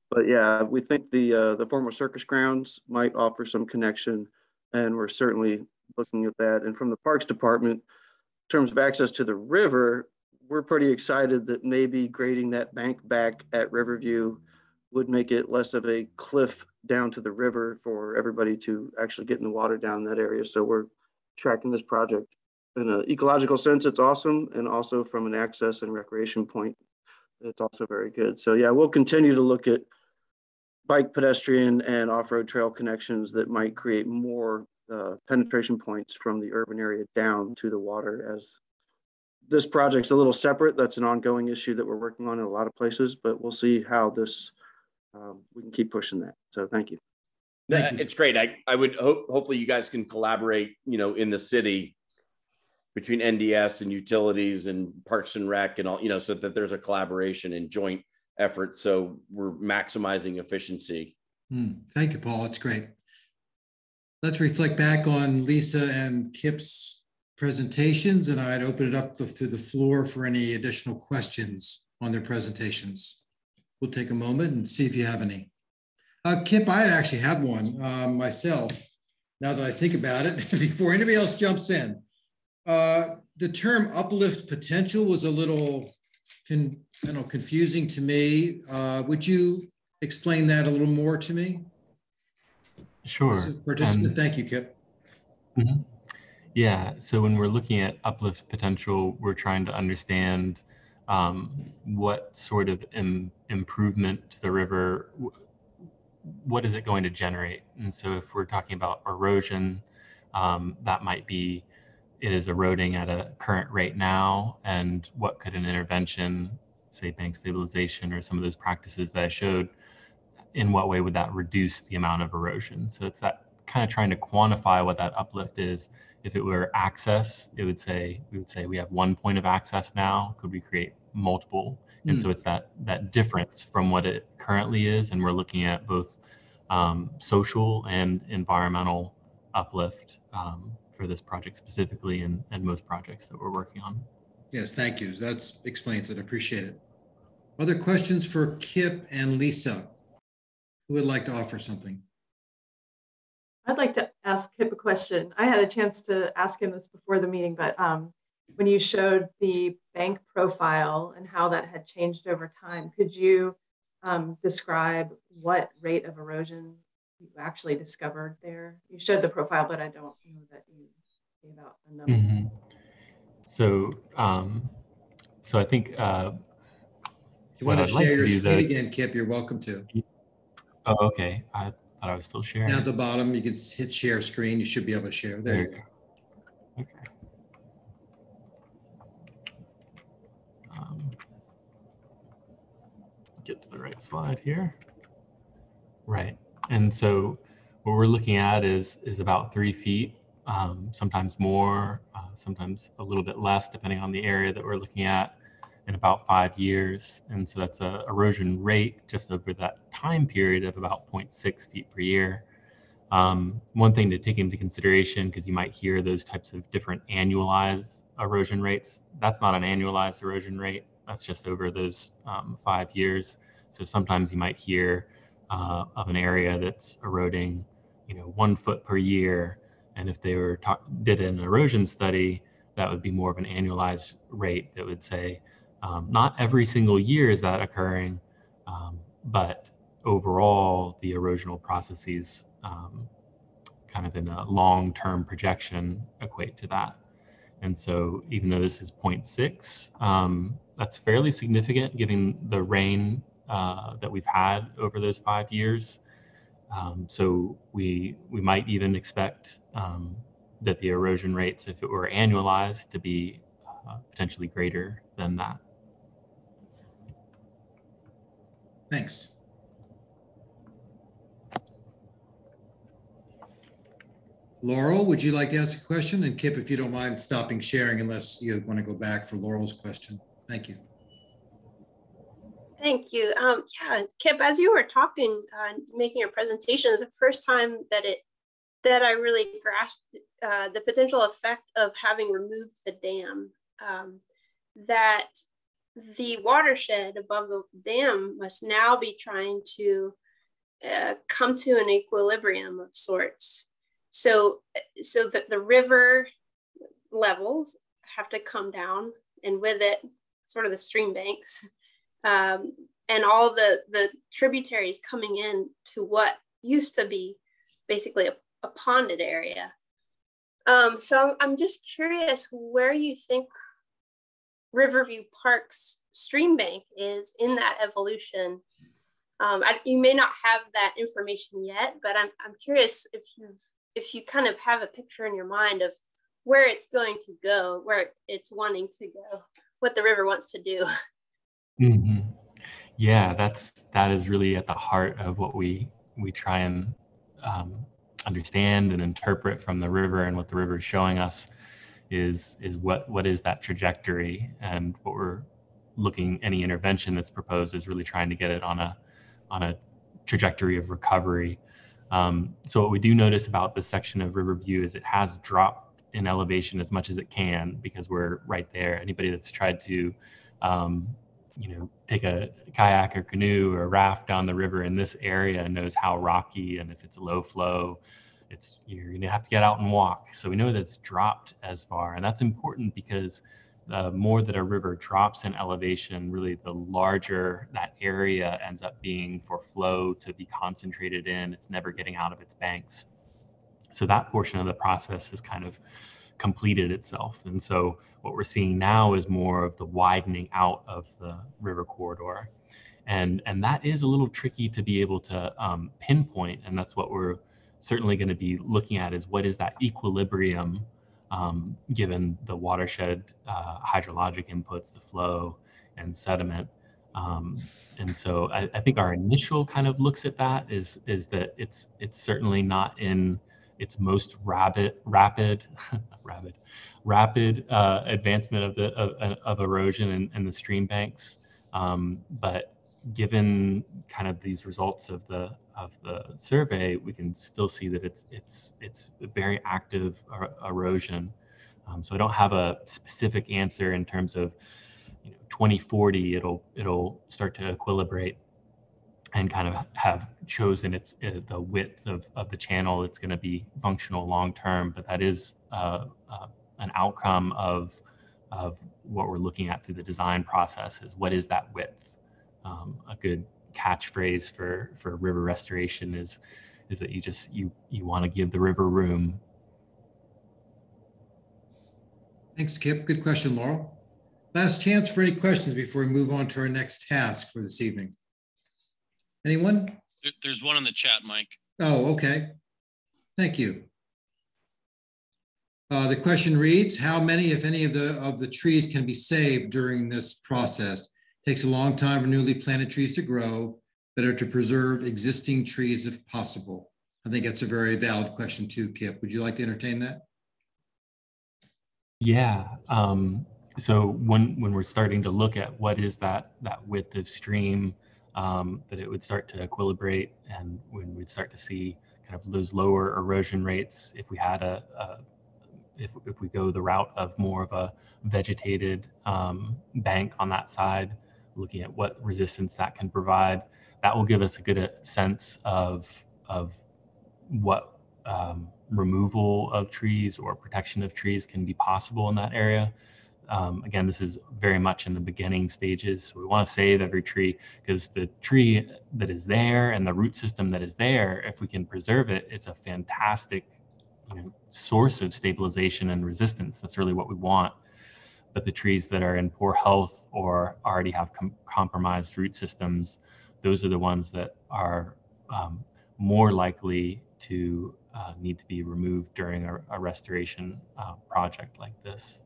But yeah, we think the uh, the former circus grounds might offer some connection, and we're certainly looking at that. And from the Parks Department, in terms of access to the river, we're pretty excited that maybe grading that bank back at Riverview would make it less of a cliff down to the river for everybody to actually get in the water down that area. So we're tracking this project in an ecological sense, it's awesome. And also from an access and recreation point, it's also very good. So yeah, we'll continue to look at bike, pedestrian, and off-road trail connections that might create more uh, penetration points from the urban area down to the water as this project's a little separate. That's an ongoing issue that we're working on in a lot of places, but we'll see how this, um, we can keep pushing that. So thank you. Thank Uh, It's great. I, I would hope, hopefully you guys can collaborate, you know, in the city between NDS and utilities and Parks and Rec and all, you know, so that there's a collaboration and joint effort. So we're maximizing efficiency. Hmm, Thank you, Paul. It's great. Let's reflect back on Lisa and Kip's presentations, and I'd open it up to the floor for any additional questions on their presentations. We'll take a moment and see if you have any. Uh, Kip, I actually have one uh, myself, now that I think about it, [LAUGHS] before anybody else jumps in. Uh, the term uplift potential was a little con, I don't know, confusing to me. Uh, would you explain that a little more to me? Sure. Participant, Um, thank you, Kip. Mhm. Yeah, so when we're looking at uplift potential, we're trying to understand um, what sort of Im- improvement to the river, what is it going to generate? And so if we're talking about erosion, um, that might be it is eroding at a current rate now, and what could an intervention, say bank stabilization or some of those practices that I showed, in what way would that reduce the amount of erosion? So it's that kind of trying to quantify what that uplift is. If it were access, it would say we would say we have one point of access now. Could we create multiple? And Hmm. so it's that that difference from what it currently is, and we're looking at both um, social and environmental uplift um, for this project specifically, and and most projects that we're working on. Yes, thank you. That explains it. I appreciate it. Other questions for Kip and Lisa? Who would like to offer something? I'd like to ask Kip a question. I had a chance to ask him this before the meeting, but um, when you showed the bank profile and how that had changed over time, could you um, describe what rate of erosion you actually discovered there? You showed the profile, but I don't know that you gave out a number. Mhm. So, um, so I think uh, If you want to I'd like share your do, screen though- again, Kip, you're welcome to. Oh, okay. I thought I was still sharing. Down at the bottom, you can hit share screen. You should be able to share. There you go. Okay. Um, get to the right slide here. Right. And so what we're looking at is is about three feet, um, sometimes more, uh, sometimes a little bit less, depending on the area that we're looking at, in about five years. And so that's a erosion rate just over that time period of about 0.6 feet per year. Um, one thing to take into consideration, because you might hear those types of different annualized erosion rates, that's not an annualized erosion rate. That's just over those um, five years. So sometimes you might hear uh, of an area that's eroding, you know, one foot per year. And if they were ta- did an erosion study, that would be more of an annualized rate that would say, um, not every single year is that occurring, um, but overall the erosional processes um, kind of in a long-term projection equate to that. And so even though this is 0.6 um, that's fairly significant given the rain uh, that we've had over those five years. Um, so we we might even expect um, that the erosion rates, if it were annualized, to be uh, potentially greater than that. Thanks. Laurel, would you like to ask a question? And Kip, if you don't mind stopping sharing unless you want to go back for Laurel's question. Thank you. Thank you. Um, yeah, Kip, as you were talking, uh, making your presentation, is the first time that it that I really grasped uh, the potential effect of having removed the dam. Um, that the watershed above the dam must now be trying to uh, come to an equilibrium of sorts. So, so that the river levels have to come down, and with it, sort of the stream banks, um, and all the the tributaries coming in to what used to be basically a, a ponded area. Um, so I'm just curious where you think Riverview Park's stream bank is in that evolution. Um, I, you may not have that information yet, but I'm, I'm curious if you've if you kind of have a picture in your mind of where it's going to go, where it's wanting to go, what the river wants to do. [LAUGHS] Mm-hmm. Yeah, that's that is really at the heart of what we we try and um, understand and interpret from the river and what the river is showing us is is what what is that trajectory and what we're looking any intervention that's proposed is really trying to get it on a on a trajectory of recovery um, so what we do notice about this section of Riverview is it has dropped in elevation as much as it can because we're right there. Anybody that's tried to, um, you know, take a kayak or canoe or raft down the river in this area knows how rocky and if it's low flow, it's you're gonna have to get out and walk. So we know that it's dropped as far, and that's important because the more that a river drops in elevation, really the larger that area ends up being for flow to be concentrated in. It's never getting out of its banks. So that portion of the process is kind of completed itself. And so what we're seeing now is more of the widening out of the river corridor. And, and that is a little tricky to be able to um, pinpoint. And that's what we're certainly going to be looking at is what is that equilibrium um, given the watershed uh, hydrologic inputs, the flow and sediment. Um, and so I, I, think our initial kind of looks at that is is that it's it's certainly not in its most rapid [LAUGHS] rapid rapid rapid uh, advancement of the of, of erosion and, and the stream banks. Um, but given kind of these results of the of the survey, we can still see that it's it's it's very active er erosion. Um, so I don't have a specific answer in terms of you know 2040 it'll it'll start to equilibrate and kind of have chosen its uh, the width of, of the channel it's going to be functional long term but that is uh, uh, an outcome of of what we're looking at through the design process is what is that width um, a good catchphrase for for river restoration is is that you just you you want to give the river room. Thanks, Kip. Good question, Laurel. Last chance for any questions before we move on to our next task for this evening. Anyone? There's one in the chat, Mike. Oh, okay. Thank you. Uh, the question reads, how many, if any, of the of the trees can be saved during this process? It Takes a long time for newly planted trees to grow. Better to preserve existing trees if possible. I think that's a very valid question too, Kip. Would you like to entertain that? Yeah. Um, so when when we're starting to look at what is that that width of stream um, that it would start to equilibrate, and when we'd start to see kind of those lower erosion rates, if we had a, a if if we go the route of more of a vegetated um, bank on that side, looking at what resistance that can provide. That will give us a good uh, sense of, of what um, removal of trees or protection of trees can be possible in that area. Um, again, this is very much in the beginning stages. So we want to save every tree because the tree that is there and the root system that is there, if we can preserve it, it's a fantastic you know, source of stabilization and resistance. That's really what we want. but the trees that are in poor health or already have com compromised root systems, those are the ones that are um, more likely to uh, need to be removed during a, a restoration uh, project like this.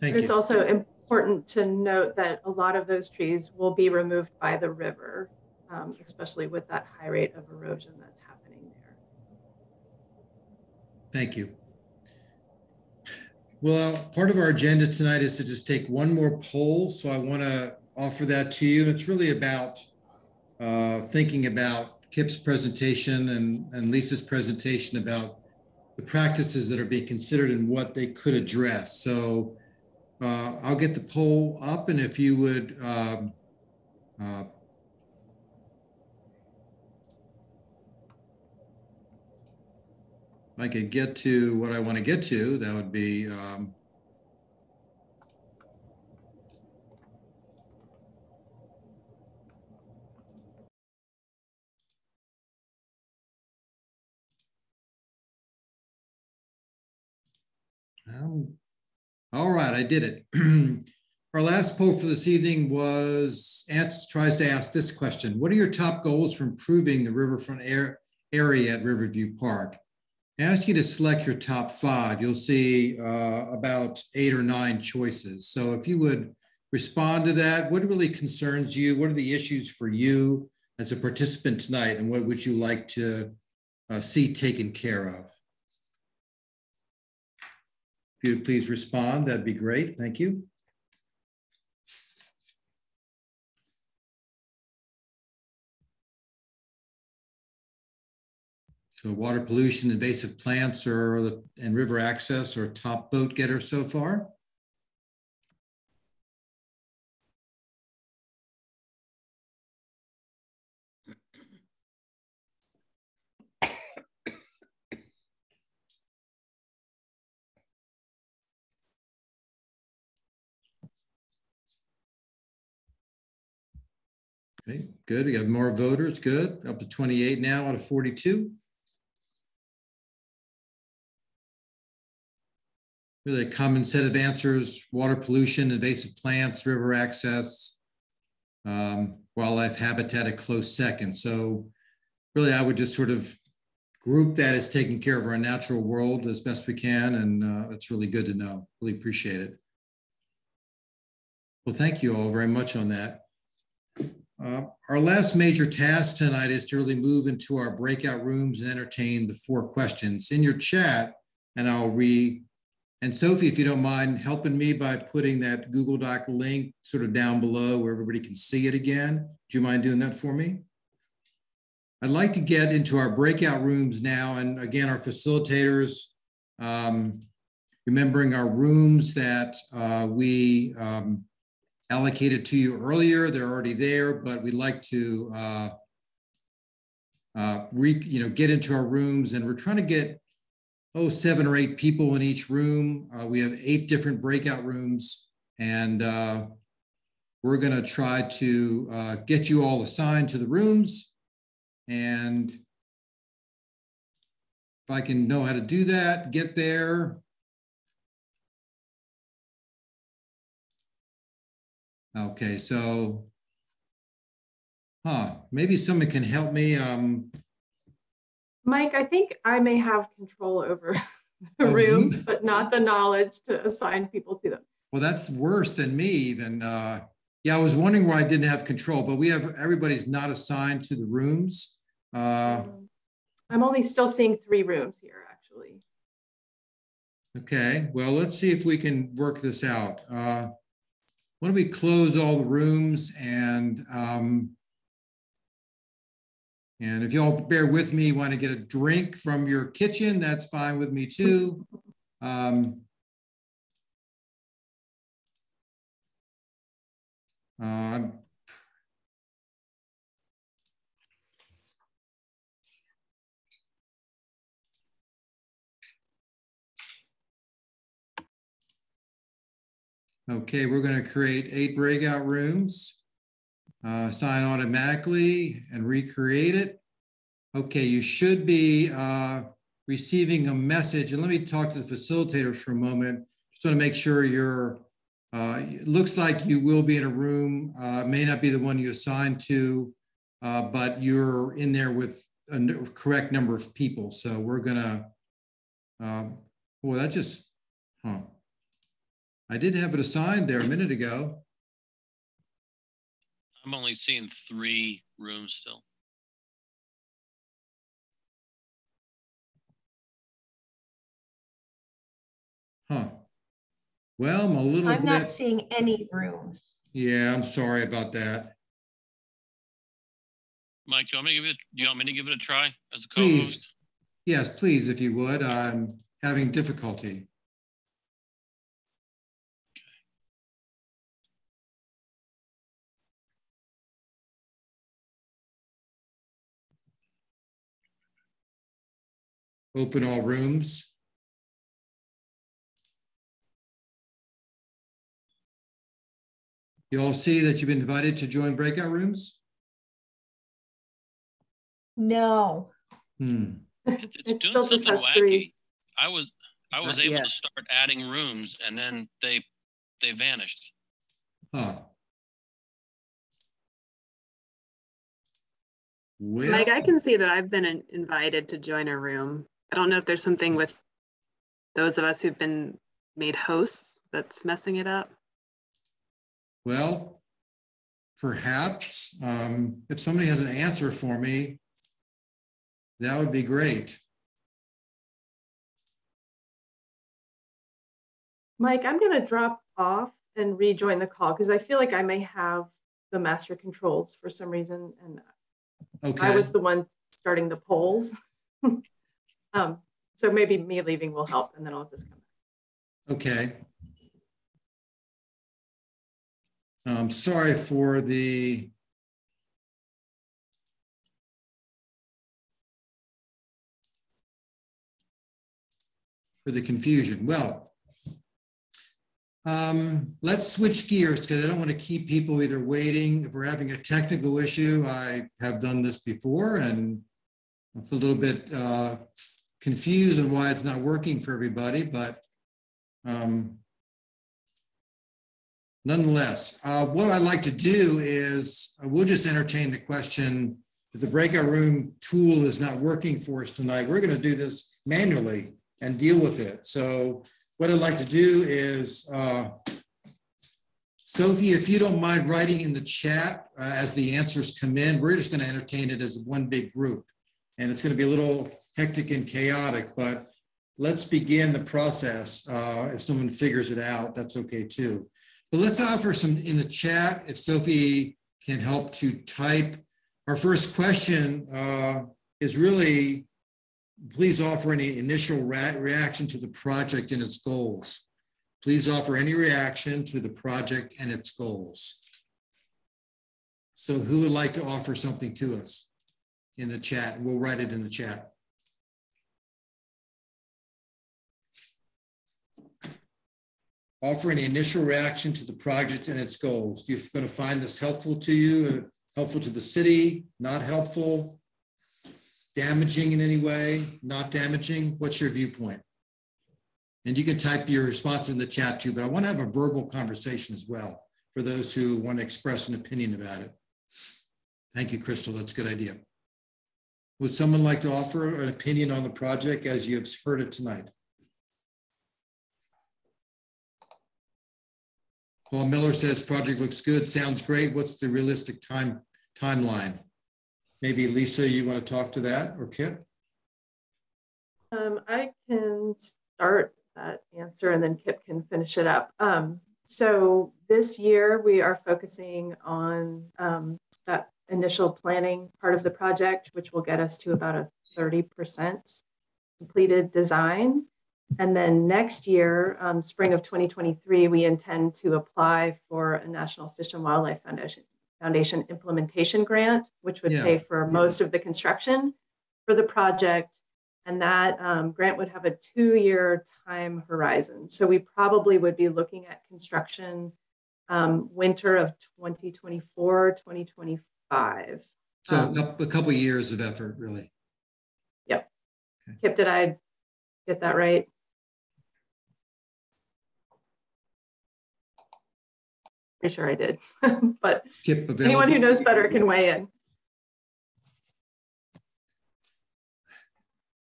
Thank it's you. also important to note that a lot of those trees will be removed by the river, um, especially with that high rate of erosion that's happening there. Thank you. Well, part of our agenda tonight is to just take one more poll. So I want to offer that to you. It's really about uh, thinking about Kip's presentation and, and Lisa's presentation about the practices that are being considered and what they could address. So uh, I'll get the poll up and if you would um, uh, if I could get to what I want to get to, that would be um, all right, I did it. [CLEARS THROAT] Our last poll for this evening was, Ants tries to ask this question. What are your top goals for improving the riverfront air, area at Riverview Park? I ask you to select your top five. You'll see uh, about eight or nine choices. So if you would respond to that, what really concerns you? What are the issues for you as a participant tonight? And what would you like to uh, see taken care of? If you'd please respond, that'd be great. Thank you. So water pollution, invasive plants, or and river access are top vote getter so far. Okay, good. We have more voters. Good. Up to 28 now out of 42. Really a common set of answers, water pollution, invasive plants, river access, um, wildlife habitat a close second. So really I would just sort of group that as taking care of our natural world as best we can. And uh, it's really good to know. Really appreciate it. Well, thank you all very much on that. Uh, our last major task tonight is to really move into our breakout rooms and entertain the four questions in your chat. And I'll read. And Sophie, if you don't mind helping me by putting that Google Doc link sort of down below where everybody can see it again. Do you mind doing that for me? I'd like to get into our breakout rooms now. And again, our facilitators, um, remembering our rooms that uh, we um, allocated to you earlier. They're already there, but we'd like to uh, uh, re, you know, get into our rooms and we're trying to get, oh, seven or eight people in each room. Uh, we have eight different breakout rooms and uh, we're gonna try to uh, get you all assigned to the rooms. And if I can know how to do that, get there, Okay, so, huh, maybe someone can help me. Um, Mike, I think I may have control over [LAUGHS] the Oh, rooms, but not the knowledge to assign people to them. well, that's worse than me even. Uh, yeah, I was wondering why I didn't have control, but we have, everybody's not assigned to the rooms. Uh, I'm only still seeing three rooms here, actually. okay, well, let's see if we can work this out. Uh, why don't we close all the rooms and um, and if you all bear with me, want to get a drink from your kitchen, that's fine with me too. Um, uh, Okay, we're going to create eight breakout rooms, uh, sign automatically and recreate it. Okay, you should be uh, receiving a message, and let me talk to the facilitators for a moment. Just want to make sure you're, uh, it looks like you will be in a room, uh, may not be the one you assigned to, uh, but you're in there with a correct number of people. So we're gonna, um, boy, that just, huh. I did have it assigned there a minute ago. I'm only seeing three rooms still. Huh. Well, I'm a little I'm not bit, seeing any rooms. yeah, I'm sorry about that. Mike, do you want me to give it, do you want me to give it a try as a co-host? Please, yes, please, if you would. I'm having difficulty. Open all rooms. You all see that you've been invited to join breakout rooms? No. Hmm. It's It doing still just something has three. wacky. I was, I was Not able yet. to start adding rooms and then they, they vanished. Huh. Well, Mike, I can see that I've been in- invited to join a room. I don't know if there's something with those of us who've been made hosts that's messing it up. well, perhaps, um, if somebody has an answer for me, that would be great. Mike, I'm going to drop off and rejoin the call because I feel like I may have the master controls for some reason. And I was the one starting the polls. [LAUGHS] um, so maybe me leaving will help and then I'll just come back. okay. I'm sorry for the for the confusion. Well, um, let's switch gears because I don't want to keep people either waiting. If we're having a technical issue, I have done this before and I'm a little bit uh, confused on why it's not working for everybody, but um, nonetheless, uh, what I'd like to do is uh, we'll just entertain the question if the breakout room tool is not working for us tonight, we're going to do this manually and deal with it. So what I'd like to do is, uh, Sophie, if you don't mind writing in the chat uh, as the answers come in, we're just going to entertain it as one big group. And it's going to be a little hectic and chaotic, but let's begin the process. Uh, if someone figures it out, that's okay too. But let's offer some in the chat if Sophie can help to type. Our first question uh, is really, please offer any initial rea- reaction to the project and its goals. Please offer any reaction to the project and its goals. So who would like to offer something to us in the chat? We'll write it in the chat. Offer any initial reaction to the project and its goals. Do you going to find this helpful to you, helpful to the city, not helpful, damaging in any way, not damaging? What's your viewpoint? And you can type your response in the chat too, but I want to have a verbal conversation as well for those who want to express an opinion about it. Thank you, Kristel. That's a good idea. Would someone like to offer an opinion on the project as you have heard it tonight? Paul Miller says project looks good, sounds great. What's the realistic time timeline? Maybe Lisa, you want to talk to that or Kip? Um, I can start that answer and then Kip can finish it up. Um, so this year we are focusing on um, that initial planning part of the project, which will get us to about a 30% completed design. And then next year, um, spring of 2023, we intend to apply for a National Fish and Wildlife Foundation, Foundation implementation grant, which would Yeah. pay for most of the construction for the project. And that um, grant would have a two year time horizon. So we probably would be looking at construction um, winter of 2024, 2025. So Um, a couple years of effort, really. Yep. Kip, did I get that right. Pretty sure I did, [LAUGHS] but anyone who knows better can weigh in.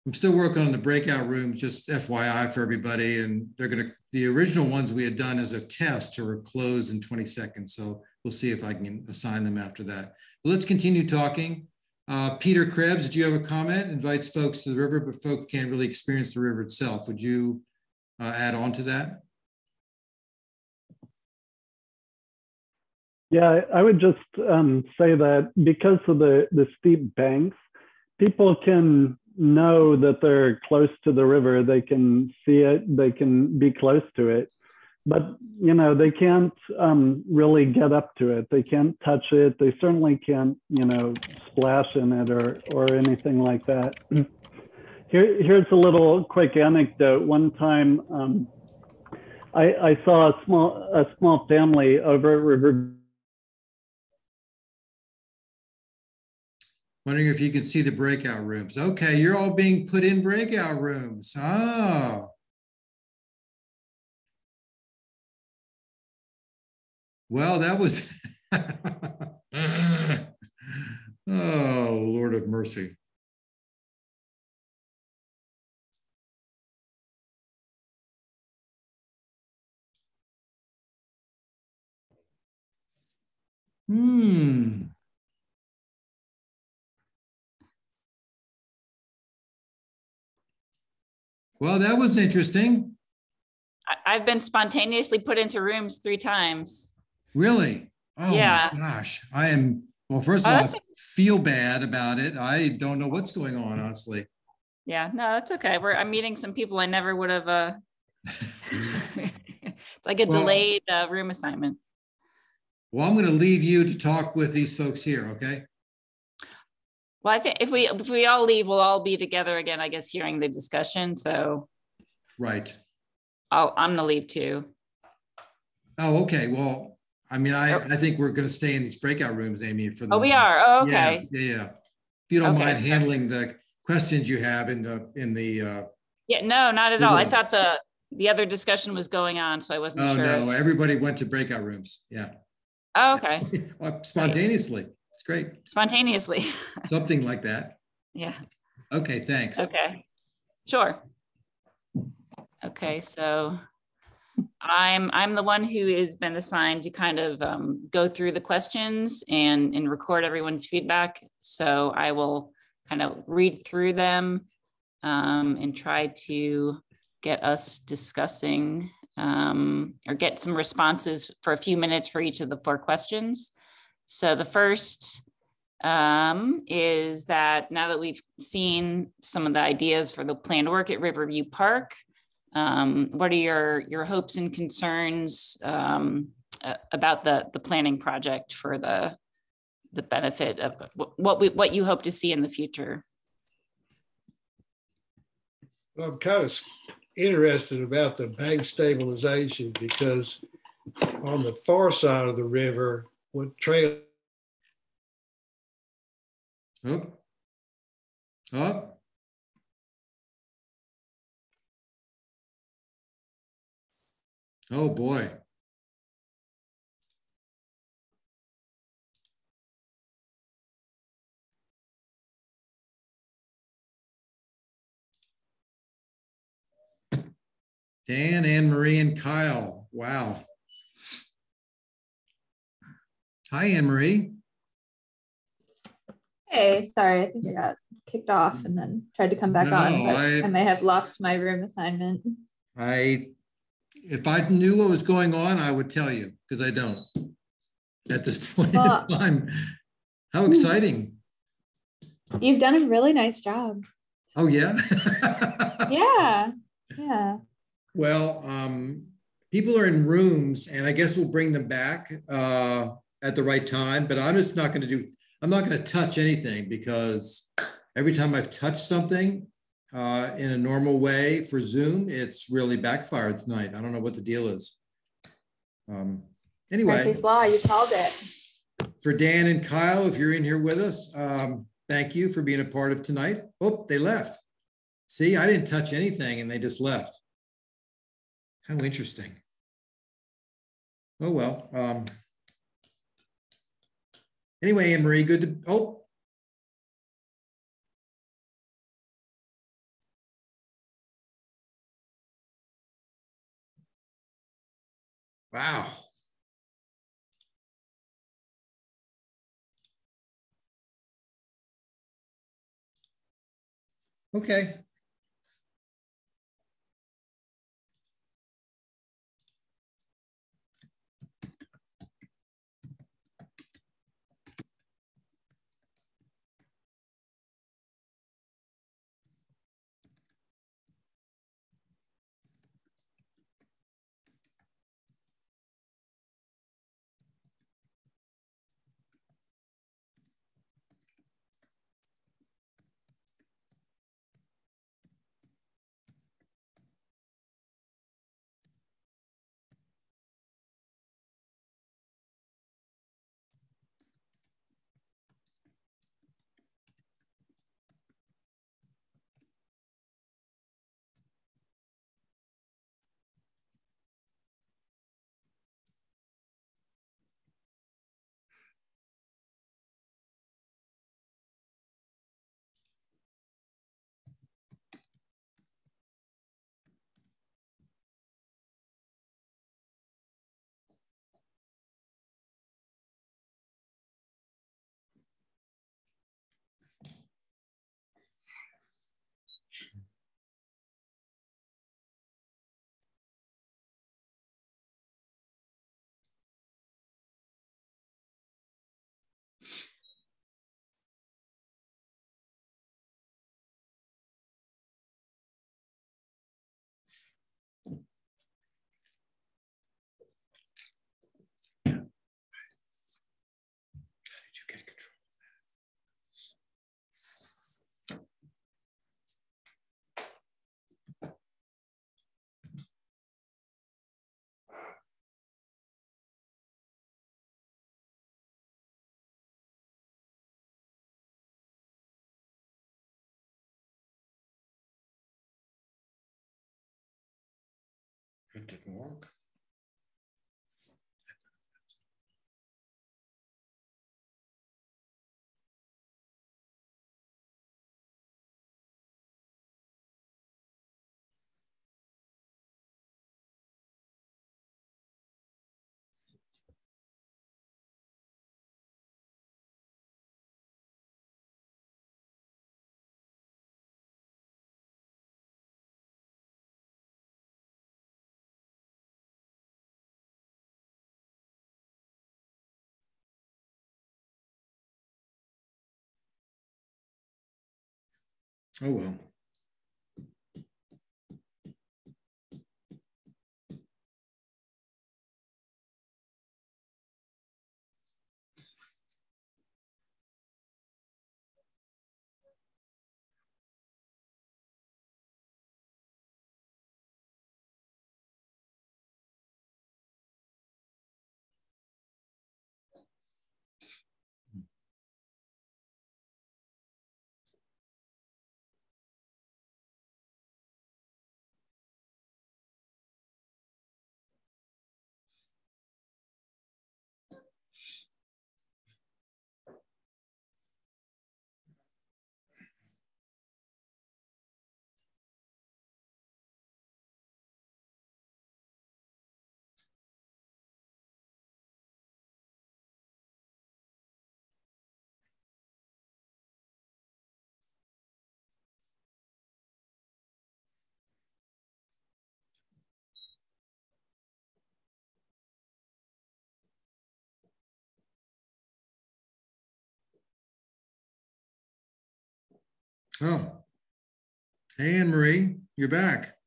I'm still working on the breakout rooms, just FYI for everybody. And they're gonna, the original ones we had done as a test are closed in 20 seconds. So we'll see if I can assign them after that. But let's continue talking. Uh, Peter Krebs, do you have a comment? Invites folks to the river, but folks can't really experience the river itself. Would you uh, add on to that? Yeah, I would just um, say that because of the, the steep banks, people can know that they're close to the river. They can see it, they can be close to it, but you know they can't um, really get up to it. They can't touch it. They certainly can't, you know, splash in it or or anything like that. Here, here's a little quick anecdote. One time, um, I, I saw a small a small family over at River Wondering if you could see the breakout rooms. Okay, you're all being put in breakout rooms. Oh. Well, that was, [LAUGHS] oh, Lord of mercy. Hmm. Well, that was interesting. I've been spontaneously put into rooms three times. Really? Oh Yeah. my gosh. I am, well, first Oh, of all, I feel bad about it. I don't know what's going on, honestly. Yeah, no, that's okay. We're I'm meeting some people I never would have. Uh, [LAUGHS] it's like a Well- delayed uh, room assignment. Well, I'm going to leave you to talk with these folks here, okay? Well, I think if we if we all leave, we'll all be together again. I guess hearing the discussion. So Right. I'll I'm gonna leave too. Oh, okay. Well, I mean, I, I think we're going to stay in these breakout rooms, Amy, for the. Oh, we are. Oh, okay. Yeah, yeah. If you don't Okay. mind handling the questions you have in the, in the, uh, Yeah, no, not at all. I thought the the other discussion was going on, so I wasn't oh, sure. no, everybody went to breakout rooms. Yeah. Oh, okay. [LAUGHS] Spontaneously. Great. Spontaneously. [LAUGHS] Something like that. yeah. Okay, thanks. Okay. Sure. Okay, so I'm I'm the one who has been assigned to kind of um, go through the questions and and record everyone's feedback. So I will kind of read through them um, and try to get us discussing um, or get some responses for a few minutes for each of the four questions. So the first um, is that now that we've seen some of the ideas for the planned work at Riverview Park, um, what are your your hopes and concerns um, about the the planning project for the the benefit of what we what you hope to see in the future? I'm kind of interested about the bank stabilization because on the far side of the river, what trail. Up. Oh, boy. Dan, Anne Marie, and Kyle. Wow. Hi, Marie. Hey, sorry, I think I got kicked off and then tried to come back No, on, I- I may have lost my room assignment. I, if I knew what was going on, I would tell you, because I don't. At this [LAUGHS] point in time. How exciting. You've done a really nice job. Oh, yeah? [LAUGHS] Yeah, yeah. Well, um, people are in rooms and I guess we'll bring them back, uh, at the right time, but I'm just not gonna do, I'm not gonna touch anything because every time I've touched something, uh, in a normal way for Zoom, it's really backfired tonight. I don't know what the deal is. Um, anyway. Murphy's Law, you called it. for Dan and Kyle, if you're in here with us, um, thank you for being a part of tonight. Oh, they left. See, I didn't touch anything and they just left. How interesting. Oh, well. Um, anyway, Anne Marie, good to, oh. Wow. Okay. It didn't work. Oh, well. Oh. Hey, Anne Marie, you're back.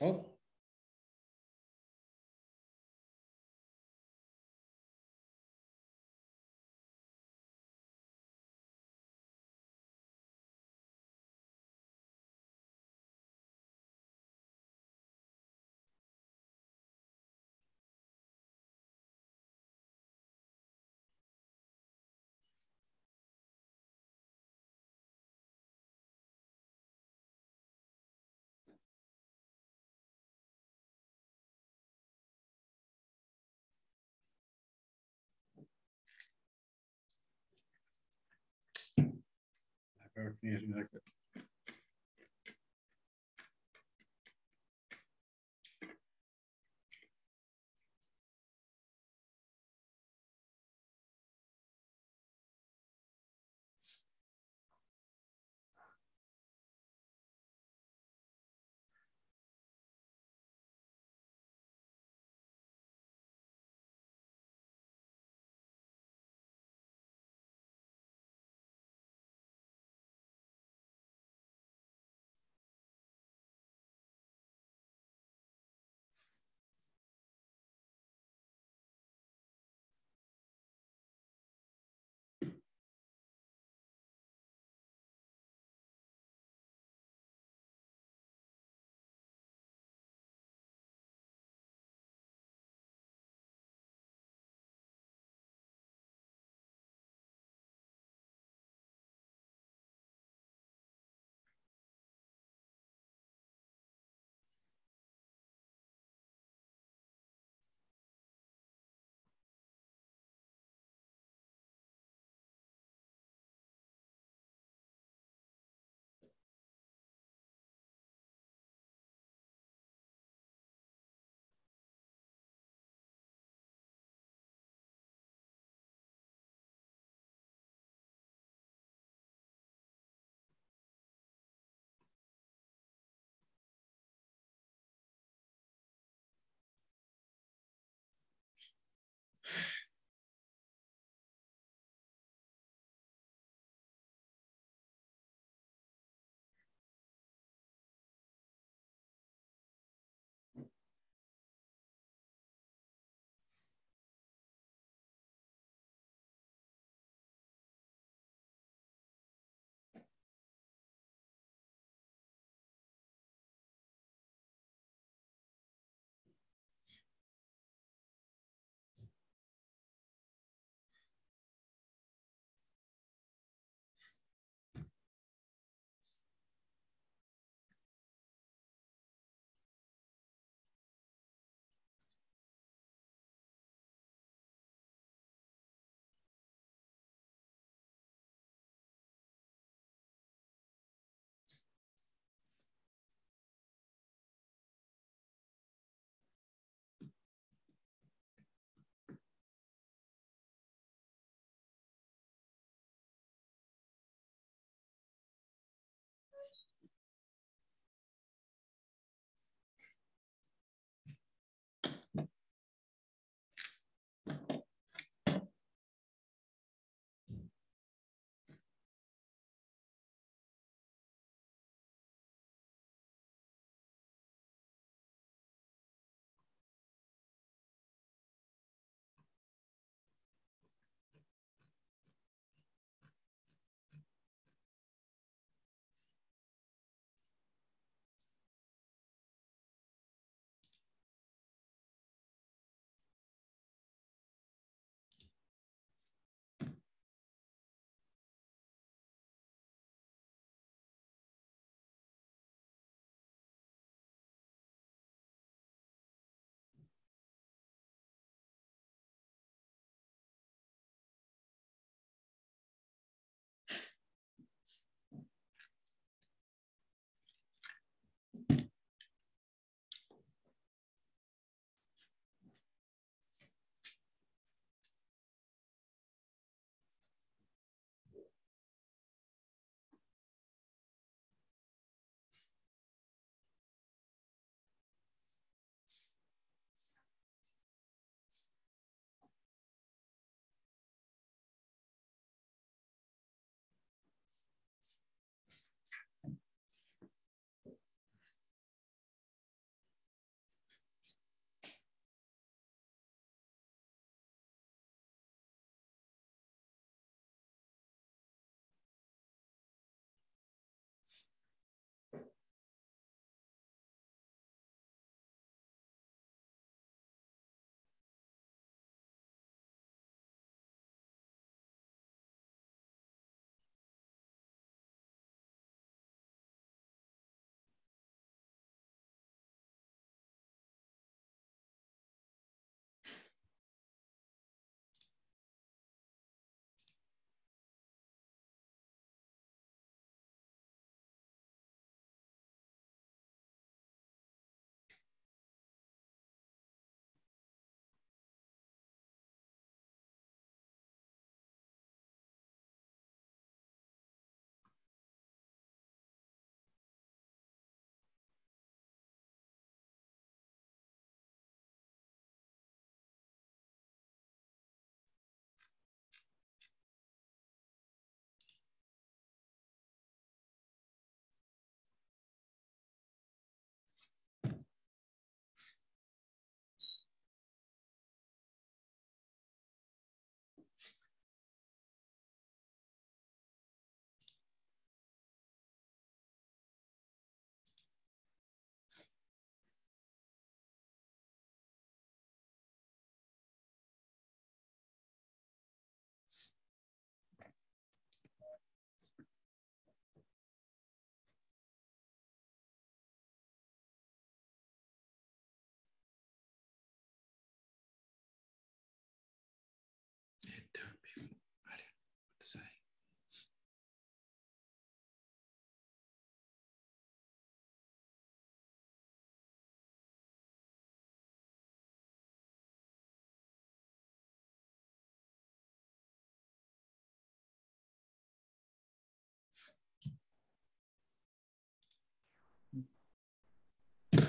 Oh, paraphernalia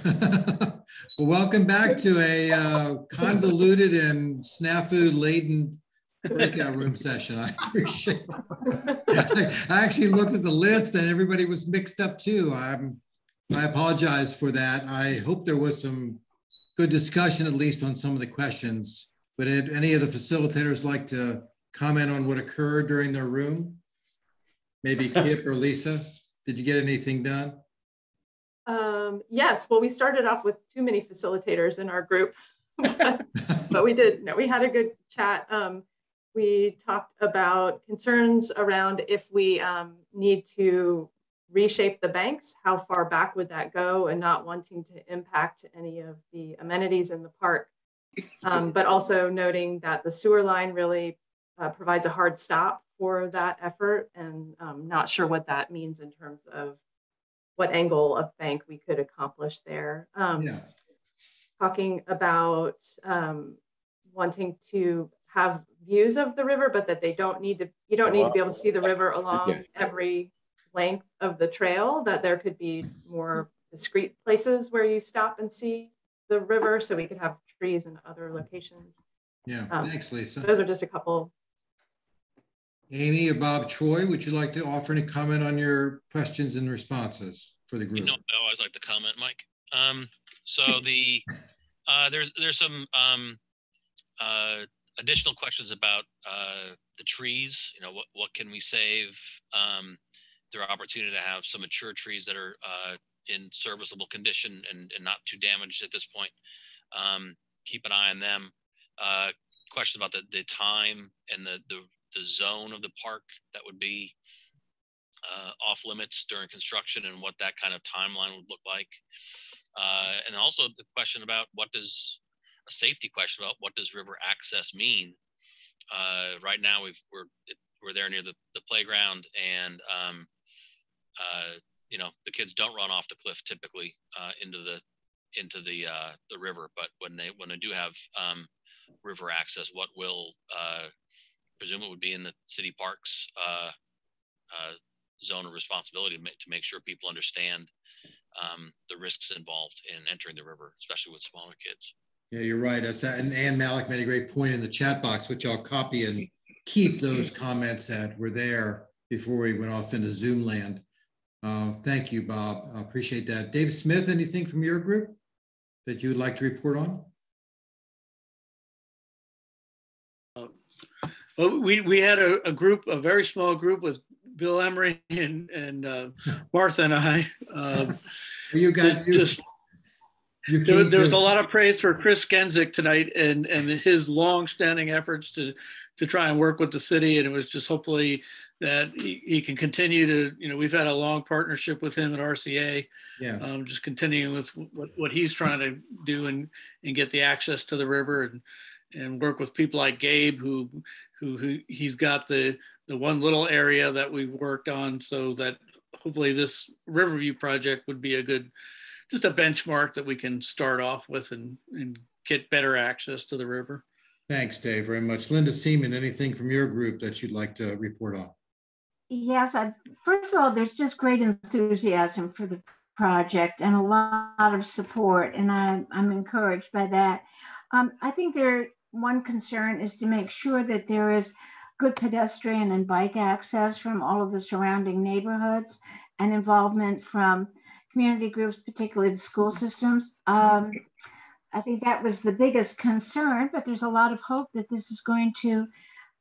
[LAUGHS] Well, welcome back to a uh, convoluted and snafu laden breakout room session. I appreciate it. I actually looked at the list and everybody was mixed up too. I'm, I apologize for that. I hope there was some good discussion, at least on some of the questions. Would any of the facilitators like to comment on what occurred during their room? Maybe Kip or Lisa, did you get anything done? Um, yes, well, we started off with too many facilitators in our group, [LAUGHS] but, but we did, no, we had a good chat. Um, we talked about concerns around if we um, need to reshape the banks, how far back would that go and not wanting to impact any of the amenities in the park. Um, but also noting that the sewer line really uh, provides a hard stop for that effort and um, not sure what that means in terms of what angle of bank we could accomplish there. Um, Yeah. Talking about um, wanting to have views of the river, but that they don't need to, you don't need to be able to see the river along every length of the trail, that there could be more discrete places where you stop and see the river, so we could have trees in other locations. Yeah, Um, thanks, Lisa. Those are just a couple Amy or Bob Troy, would you like to offer any comment on your questions and responses for the group? You know, I always like to comment, Mike. Um, so [LAUGHS] the uh, there's there's some um, uh, additional questions about uh, the trees. You know, what what can we save? Um, there are opportunity to have some mature trees that are uh, in serviceable condition and, and not too damaged at this point. Um, keep an eye on them. Uh, questions about the, the time and the, the the zone of the park that would be uh, off limits during construction and what that kind of timeline would look like. Uh, and also the question about what does a safety question about what does river access mean? Uh, right now we've, we're, we're there near the, the playground and, um, uh, you know, the kids don't run off the cliff typically uh, into the, into the, uh, the river, but when they, when they do have um, river access, what will, presume it would be in the city parks uh, uh, zone of responsibility to make, to make sure people understand um, the risks involved in entering the river, especially with smaller kids. Yeah, you're right. That's, and Ann Mallek made a great point in the chat box, which I'll copy and keep those comments that were there before we went off into Zoom land. Uh, thank you, Bob. I appreciate that. Dave Smith, anything from your group that you would like to report on? Well, we, we had a, a group, a very small group with Bill Emery and, and uh, Martha and I. Um, You got, you, just, you there, there was a lot of praise for Chris Gensic tonight and, and his long-standing efforts to, to try and work with the city. And it was just hopefully that he, he can continue to, you know, we've had a long partnership with him at RCA. Yes. Um, just continuing with what, what he's trying to do and, and get the access to the river and, and work with people like Gabe, who, who, who he's got the, the one little area that we've worked on so that hopefully this Riverview project would be a good, just a benchmark that we can start off with and, and get better access to the river. Thanks, Dave, very much. Linda Seaman, anything from your group that you'd like to report on? Yes, I, first of all, there's just great enthusiasm for the project and a lot of support, and I, I'm encouraged by that. Um, I think there, one concern is to make sure that there is good pedestrian and bike access from all of the surrounding neighborhoods and involvement from community groups, particularly the school systems. Um, I think that was the biggest concern, but there's a lot of hope that this is going to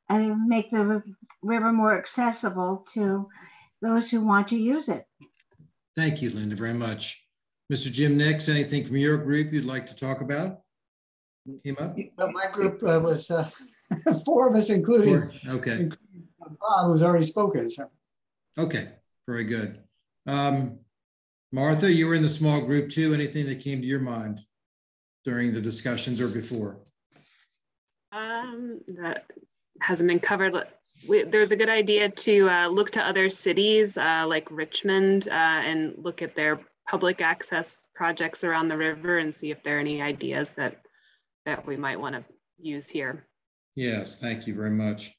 uh, make the river more accessible to those who want to use it. Thank you, Linda, very much. Mr. Jim Nix, anything from your group you'd like to talk about? Came up? Well, my group uh, was uh, [LAUGHS] four of us, including Okay, Bob, who's already spoken. So okay, very good. Um, Martha, you were in the small group too. Anything that came to your mind during the discussions or before? Um, that hasn't been covered. We, there's a good idea to uh, look to other cities uh, like Richmond uh, and look at their public access projects around the river and see if there are any ideas that that we might want to use here. Yes, thank you very much.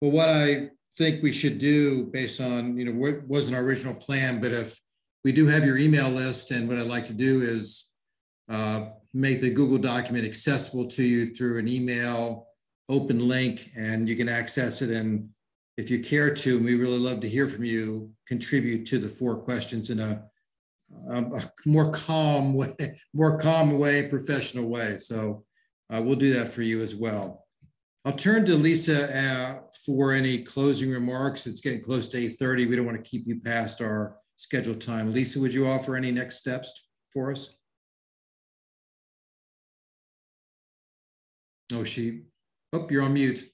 Well, what I think we should do based on, you know, what wasn't our original plan, but if we do have your email list and what I'd like to do is uh, make the Google document accessible to you through an email, open link, and you can access it. And if you care to, we really love to hear from you, contribute to the four questions in a, a, a more calm way, [LAUGHS] more calm way, professional way. So uh, we'll do that for you as well. I'll turn to Lisa uh, for any closing remarks. It's getting close to 8.30. We don't want to keep you past our scheduled time. Lisa, would you offer any next steps for us? Oh, she, oh, you're on mute.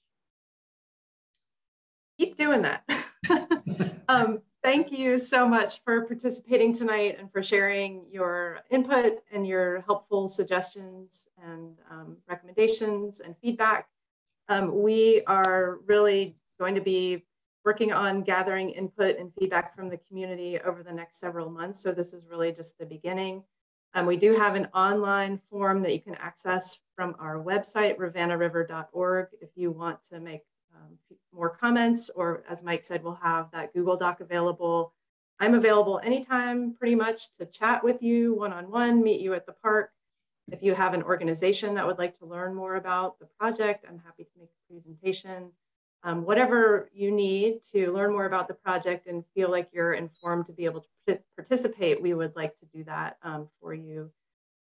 Keep doing that. [LAUGHS] um, thank you so much for participating tonight and for sharing your input and your helpful suggestions and um, recommendations and feedback. Um, we are really going to be working on gathering input and feedback from the community over the next several months. So this is really just the beginning. Um, we do have an online form that you can access from our website, rivannariver.org, if you want to make um, more comments, or as Mike said, we'll have that Google Doc available. I'm available anytime pretty much to chat with you one-on-one, -on -one, meet you at the park. If you have an organization that would like to learn more about the project, I'm happy to make a presentation. Um, whatever you need to learn more about the project and feel like you're informed to be able to participate, we would like to do that um, for you.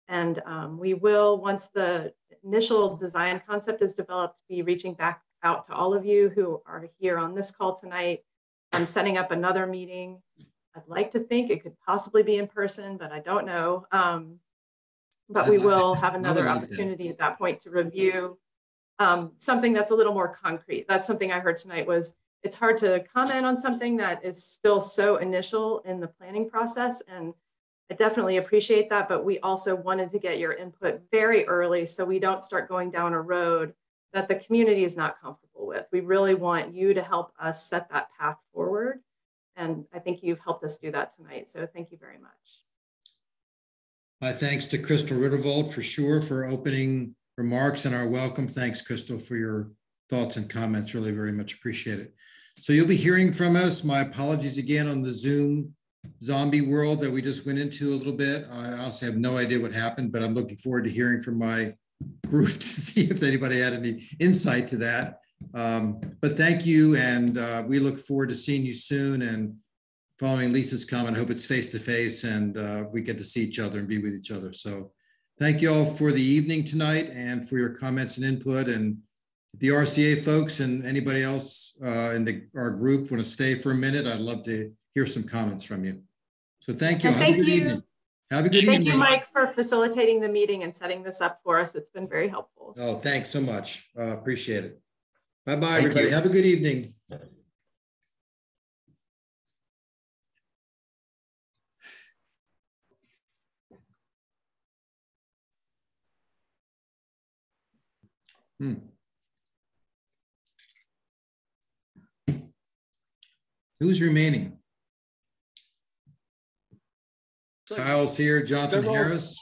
And um, we will, once the initial design concept is developed, be reaching back out to all of you who are here on this call tonight. I'm setting up another meeting. I'd like to think it could possibly be in person, but I don't know. Um, but we will [LAUGHS] have another opportunity at that point to review um, something that's a little more concrete. That's something I heard tonight was it's hard to comment on something that is still so initial in the planning process. And I definitely appreciate that, but we also wanted to get your input very early so we don't start going down a road that the community is not comfortable with. We really want you to help us set that path forward. And I think you've helped us do that tonight. So thank you very much. My thanks to Kristel Riddervold for sure for opening remarks and our welcome. Thanks, Kristel, for your thoughts and comments. Really very much appreciate it. So you'll be hearing from us. My apologies again on the Zoom zombie world that we just went into a little bit. I also have no idea what happened, but I'm looking forward to hearing from my group [LAUGHS] to see if anybody had any insight to that. Um, but thank you, and uh, we look forward to seeing you soon. And following Lisa's comment, hope it's face to face and uh, we get to see each other and be with each other. So thank you all for the evening tonight and for your comments and input. And the RCA folks and anybody else uh, in the, our group want to stay for a minute, I'd love to hear some comments from you. So thank you. And Have thank a good you. evening. Have a good Thank evening. you, Mike, for facilitating the meeting and setting this up for us. It's been very helpful. Oh, thanks so much. Uh, appreciate it. Bye-bye, Thank everybody. you. Have a good evening. Hmm. Who's remaining? Kyle's here, Jonathan Several. Harris.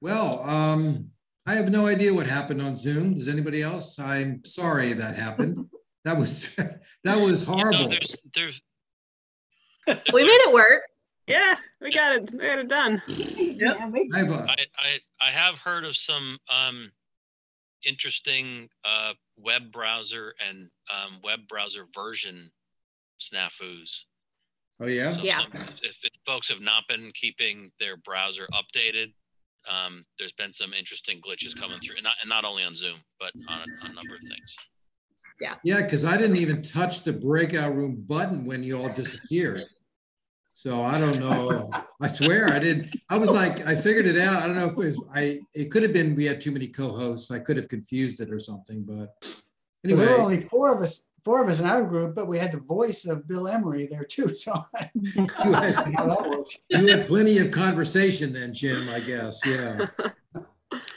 Well, um, I have no idea what happened on Zoom. Does anybody else? I'm sorry that happened. That was [LAUGHS] that was horrible. there's there's [LAUGHS] We made it work. Yeah, we got it. We got it done. Yep. I have a, I, I I have heard of some um interesting uh web browser and um web browser version snafus. Oh yeah. So some, if, if folks have not been keeping their browser updated, um, there's been some interesting glitches coming through, and not, and not only on Zoom, but on a, on a number of things. Yeah. Yeah, because I didn't even touch the breakout room button when you all disappeared. So I don't know. I swear I didn't. I was like, I figured it out. I don't know if it was, I, it could have been we had too many co-hosts. I could have confused it or something, but There were only four of us, four of us in our group, but we had the voice of Bill Emery there too. [LAUGHS] So You [LAUGHS] had, how that worked. you had plenty of conversation then, Jim, I guess. Yeah.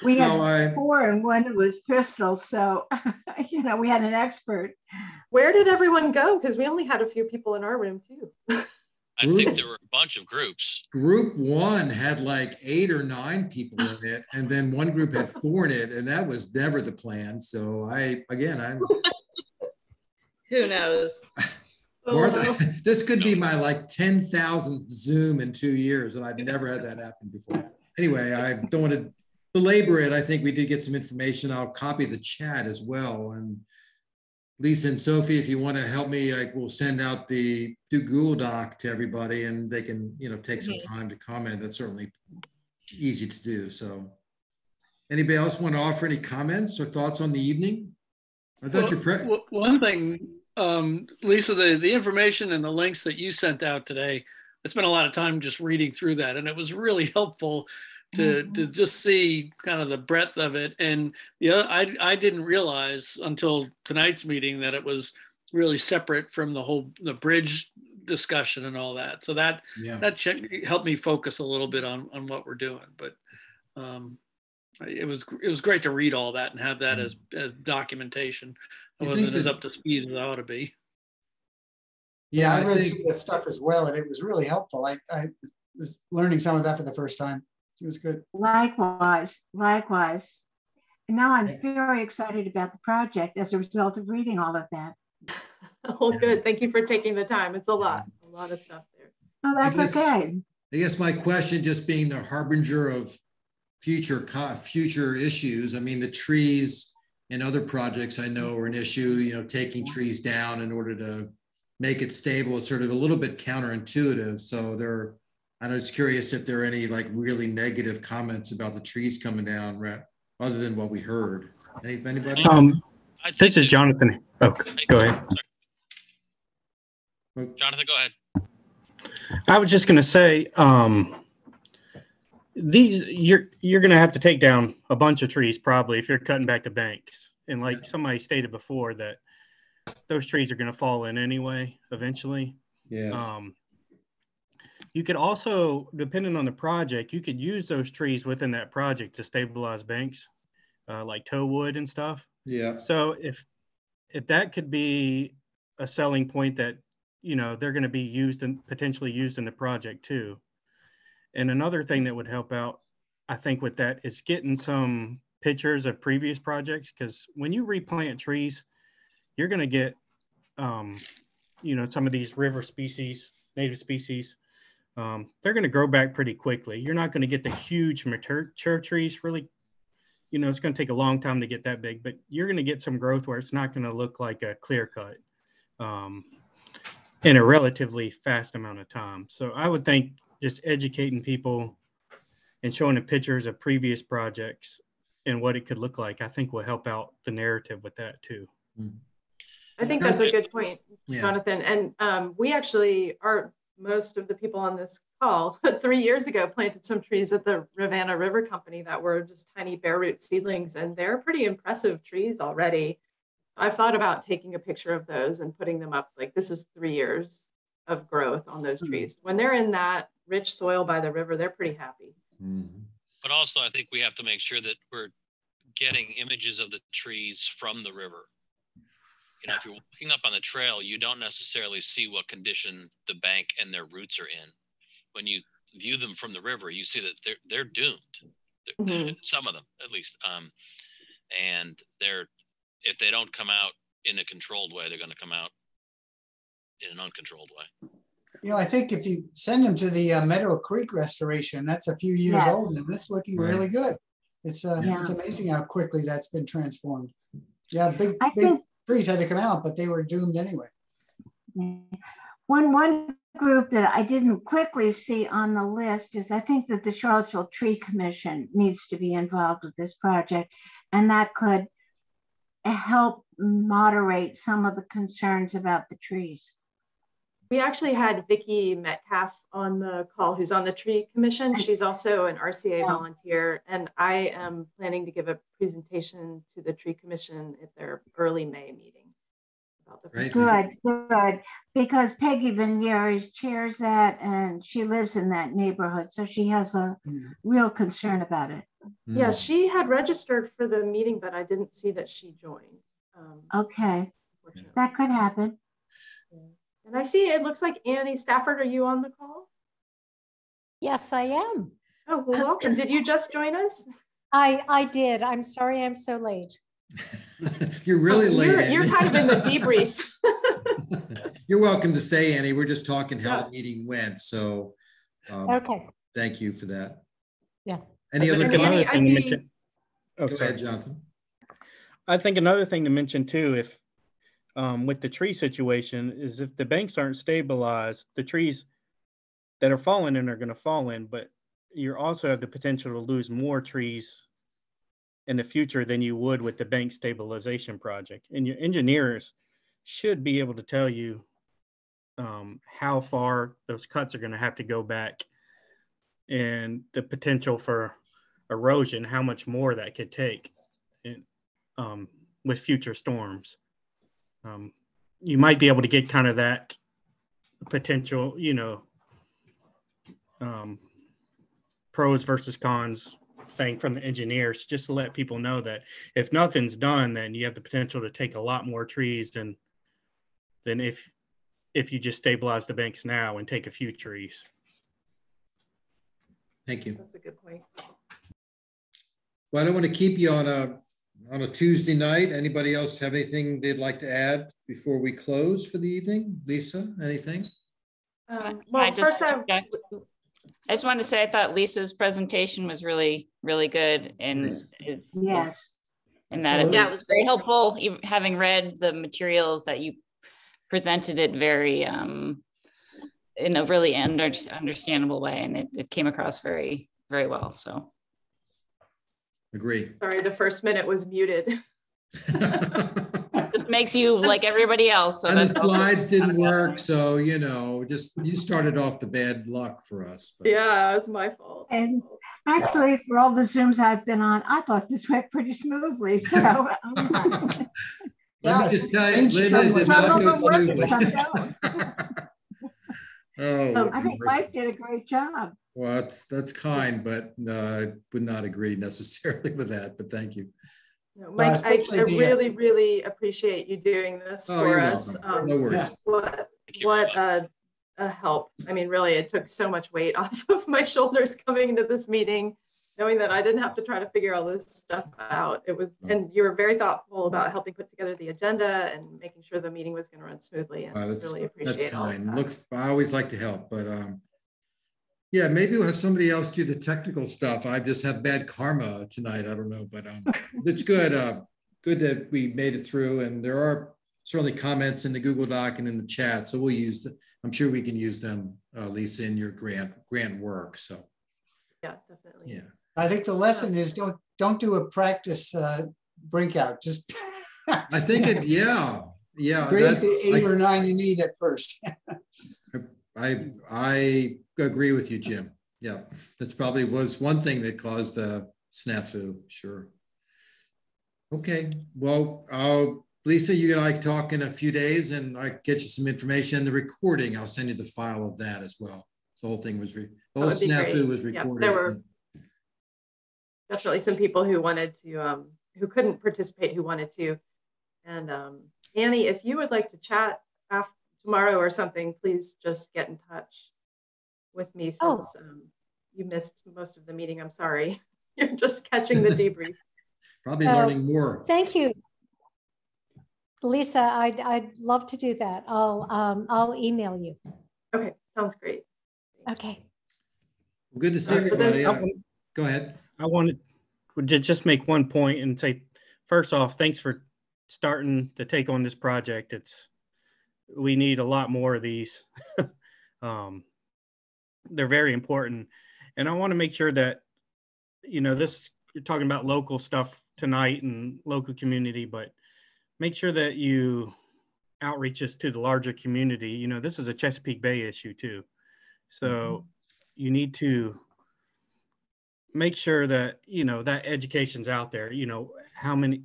We had No, I- four and one was Kristel, so, [LAUGHS] you know, we had an expert. Where did everyone go? Because we only had a few people in our room too. I think there were a bunch of groups. Group one had like eight or nine people in it, and then one group had four in it, and that was never the plan. So I, again, I'm Who knows? [LAUGHS] Martha, [LAUGHS] this could be my like ten thousandth Zoom in two years, and I've never had that happen before. anyway, I don't want to belabor it. I think we did get some information. I'll copy the chat as well. And Lisa and Sophie, if you want to help me, I will send out the do Google Doc to everybody and they can, you know, take some Mhm. time to comment. That's certainly easy to do. So anybody else want to offer any comments or thoughts on the evening? I thought you pre- Well, One thing, um, Lisa, the, the information and the links that you sent out today, I spent a lot of time just reading through that and it was really [LAUGHS] helpful to, to just see kind of the breadth of it. And yeah, I, I didn't realize until tonight's meeting that it was really separate from the whole, the bridge discussion and all that. So that, Yeah. that helped me focus a little bit on, on what we're doing. But um, it was, it was great to read all that and have that as, mm. as documentation. I You wasn't as up to speed as I ought to be. Yeah, I I read that stuff as well, and it was really helpful. I, I was learning some of that for the first time. It was good. Likewise, likewise. And now I'm very excited about the project as a result of reading all of that. [LAUGHS] Oh, good. Thank you for taking the time. It's a lot, a lot of stuff there. Oh, that's guess- okay. I guess my question, just being the harbinger of future co- future issues. I mean, the trees and other projects I know are an issue. You know, taking trees down in order to make it stable. It's sort of a little bit counterintuitive. So there, I was curious if there are any like really negative comments about the trees coming down, ra- other than what we heard. Any, anybody? Um, this is Jonathan. Oh, go ahead. Jonathan, go ahead. I was just gonna say, um, these, you're, you're gonna have to take down a bunch of trees probably if you're cutting back the banks. And like somebody stated before that those trees are gonna fall in anyway, eventually. Yes. Um, you could also, depending on the project, you could use those trees within that project to stabilize banks, uh, like toe wood and stuff. Yeah. So if if that could be a selling point that you know they're going to be used and potentially used in the project too. And another thing that would help out, I think, with that is getting some pictures of previous projects because when you replant trees, you're going to get, um, you know, some of these river species, native species. Um, they're going to grow back pretty quickly. You're not going to get the huge mature, trees really you know, it's going to take a long time to get that big, but you're going to get some growth where it's not going to look like a clear cut um, in a relatively fast amount of time. So I would think just educating people and showing them pictures of previous projects and what it could look like, I think will help out the narrative with that too. I think that's a good point, Yeah. Jonathan. And um, we actually are most of the people on this call [LAUGHS] three years ago planted some trees at the Rivanna River Company that were just tiny bare root seedlings, and they're pretty impressive trees already. I've thought about taking a picture of those and putting them up. Like this is three years of growth on those trees. When they're in that rich soil by the river, they're pretty happy. But also, I think we have to make sure that we're getting images of the trees from the river. You know, if you're walking up on the trail, you don't necessarily see what condition the bank and their roots are in. When you view them from the river, you see that they're they're doomed. They're- Some of them, at least. Um, and they're if they don't come out in a controlled way, they're going to come out in an uncontrolled way. You know, I think if you send them to the uh, Meadow Creek restoration, that's a few years Yes. old and it's looking Right. really good. It's uh, it's amazing how quickly that's been transformed. Yeah, big I big think- trees had to come out, but they were doomed anyway. One one group that I didn't quickly see on the list is I think that the Charlottesville Tree Commission needs to be involved with this project, and that could help moderate some of the concerns about the trees. We actually had Vicki Metcalf on the call, who's on the tree commission. She's also an RCA volunteer, and I am planning to give a presentation to the tree commission at their early May meeting. about the Good, good, because Peggy Van Yahres chairs that, and she lives in that neighborhood, so she has a real concern about it. Yeah, she had registered for the meeting, but I didn't see that she joined. Um, Okay, that could happen. And I see it looks like Annie Stafford. Are you on the call? Yes, I am. Oh, well, welcome. Did you just join us? I, I did. I'm sorry I'm so late. [LAUGHS] You're really late. You're, you're kind of in the debrief. [LAUGHS] You're welcome to stay, Annie. We're just talking how the meeting went. So um, Okay. thank you for that. Yeah. Any I other think another comments? thing to mention. Oh, Go sorry. ahead, Jonathan. I think another thing to mention too, if um, with the tree situation, is if the banks aren't stabilized, the trees that are falling in are going to fall in, but you also have the potential to lose more trees in the future than you would with the bank stabilization project. And your engineers should be able to tell you um, how far those cuts are going to have to go back and the potential for erosion, how much more that could take in, um, with future storms. Um, you might be able to get kind of that potential, you know, um, pros versus cons thing from the engineers, just to let people know that if nothing's done, then you have the potential to take a lot more trees than than if if you just stabilize the banks now and take a few trees. Thank you. That's a good point. Well, I don't want to keep you on a, on a Tuesday night. Anybody else have anything they'd like to add before we close for the evening? Lisa, anything? Um, I well, just- first I, I just wanted to say I thought Lisa's presentation was really, really good and it's Yes. and that Absolutely. it was very helpful. even Having read the materials that you presented it very um in a really under, understandable way, and it, it came across very, very well. So Agree. sorry, the first minute was muted. [LAUGHS] it makes you like everybody else. So And the slides didn't work, so, you know, just, you started off the bad luck for us. but- Yeah, it's my fault. And actually, for all the Zooms I've been on, I thought this went pretty smoothly. So [LAUGHS] um, Let me [LAUGHS] just tell you, Linda, did not go them work and smoothly. Oh, Um, I think. Mike did a great job. Well, that's, that's kind, but uh, I would not agree [LAUGHS] necessarily with that, but thank you. No, Mike, I, I really, really appreciate you doing this Oh, for you're us. welcome. No worries. What, what a, a help. I mean, really, it took so much weight [LAUGHS] off of my shoulders coming into this meeting, knowing that I didn't have to try to figure all this stuff out. It was, and you were very thoughtful about helping put together the agenda and making sure the meeting was going to run smoothly. And Uh, I That's, really that's appreciate all of kind. that. Look, I always like to help, but um, yeah, maybe we'll have somebody else do the technical stuff. I just have bad karma tonight. I don't know, but um, [LAUGHS] it's good. Uh, good that we made it through and there are certainly comments in the Google Doc and in the chat. So we'll use, the, I'm sure we can use them, uh, Lisa, in your grant, grant work. So, Yeah, definitely. yeah. I think the lesson is don't, don't do a practice uh, breakout, just I think it, [LAUGHS] yeah, yeah. create that- the eight I- or nine you need at first. [LAUGHS] I, I agree with you, Jim. Yeah, that's probably was one thing that caused a snafu, sure. Okay, well, uh, Lisa, you and I talk in a few days and I get you some information. The recording, I'll send you the file of that as well. The whole thing was, re- the whole snafu great. was Yeah, recorded. There were definitely some people who wanted to, um, who couldn't participate, who wanted to. And um, Annie, if you would like to chat after tomorrow or something, please just get in touch with me Oh. since um, you missed most of the meeting. I'm sorry. [LAUGHS] You're just catching the debrief. Probably Oh, learning more. Thank you. Lisa, I'd, I'd love to do that. I'll, um, I'll email you. Okay, sounds great. Okay. Good to see but then everybody. Uh, Go ahead. I wanted to just make one point and say, first off, thanks for starting to take on this project. It's, we need a lot more of these. [LAUGHS] um, they're very important. And I want to make sure that, you know, this, you're talking about local stuff tonight and local community, but make sure that you outreaches to the larger community. You know, this is a Chesapeake Bay issue too. So mm-hmm. you need to make sure that you know that education's out there you know how many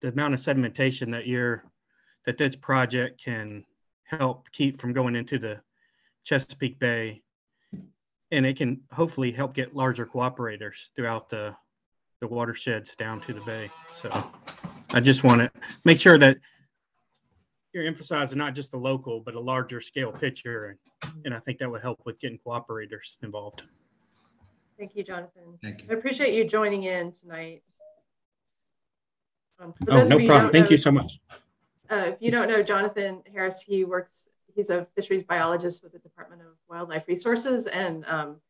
the amount of sedimentation that you're that this project can help keep from going into the chesapeake bay and it can hopefully help get larger cooperators throughout the the watersheds down to the bay so i just want to make sure that you're emphasizing not just the local but a larger scale picture and, and i think that would help with getting cooperators involved Thank you, Jonathan. Thank you. I appreciate you joining in tonight. Um, oh no problem don't thank know- you so much Uh, if you don't know Jonathan Harris, he works, he's a fisheries biologist with the Department of Wildlife Resources and um,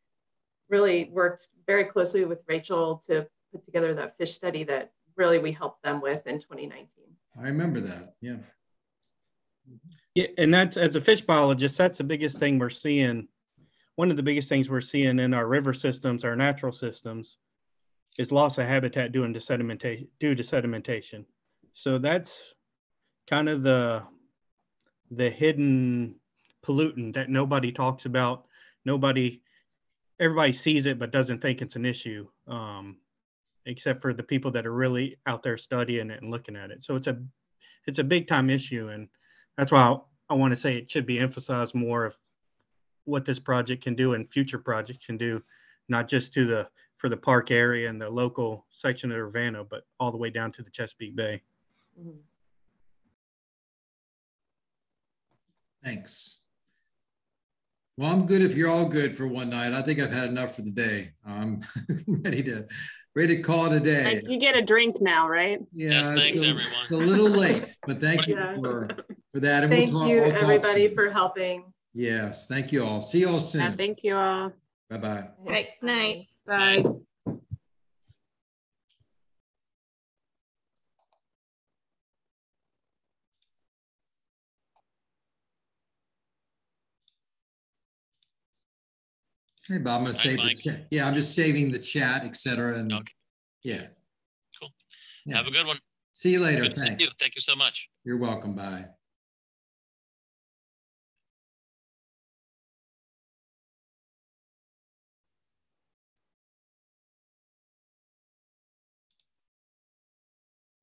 really worked very closely with Rachel to put together that fish study that really we helped them with in 2019. I remember that. Yeah. Yeah, and that's as a fish biologist, that's the biggest thing we're seeing. One of the biggest things we're seeing in our river systems, our natural systems, is loss of habitat due to sedimentation. Due to sedimentation, so that's kind of the the hidden pollutant that nobody talks about. Nobody, everybody sees it but doesn't think it's an issue, um, except for the people that are really out there studying it and looking at it. So it's a it's a big time issue, and that's why I, I want to say it should be emphasized more of what this project can do and future projects can do, not just to the for the park area and the local section of Rivanna, but all the way down to the Chesapeake Bay. Mm Thanks. Well, I'm good if you're all good for one night. I think I've had enough for the day. I'm [LAUGHS] ready to ready to call it a day. You get a drink now, right? Yeah. Yes, thanks a, everyone. It's a little late, but thank [LAUGHS] you for for that. And thank we'll talk, you we'll everybody for helping. Yes, thank you all. See you all soon. Yeah, thank you all. Bye bye. Right. Night. Bye. Bob, I'm going to save the chat. Yeah, I'm just saving the chat, etc. And okay. yeah. Cool. Yeah. Have a good one. See you later. Good Thanks. You. Thank you so much. You're welcome. Bye.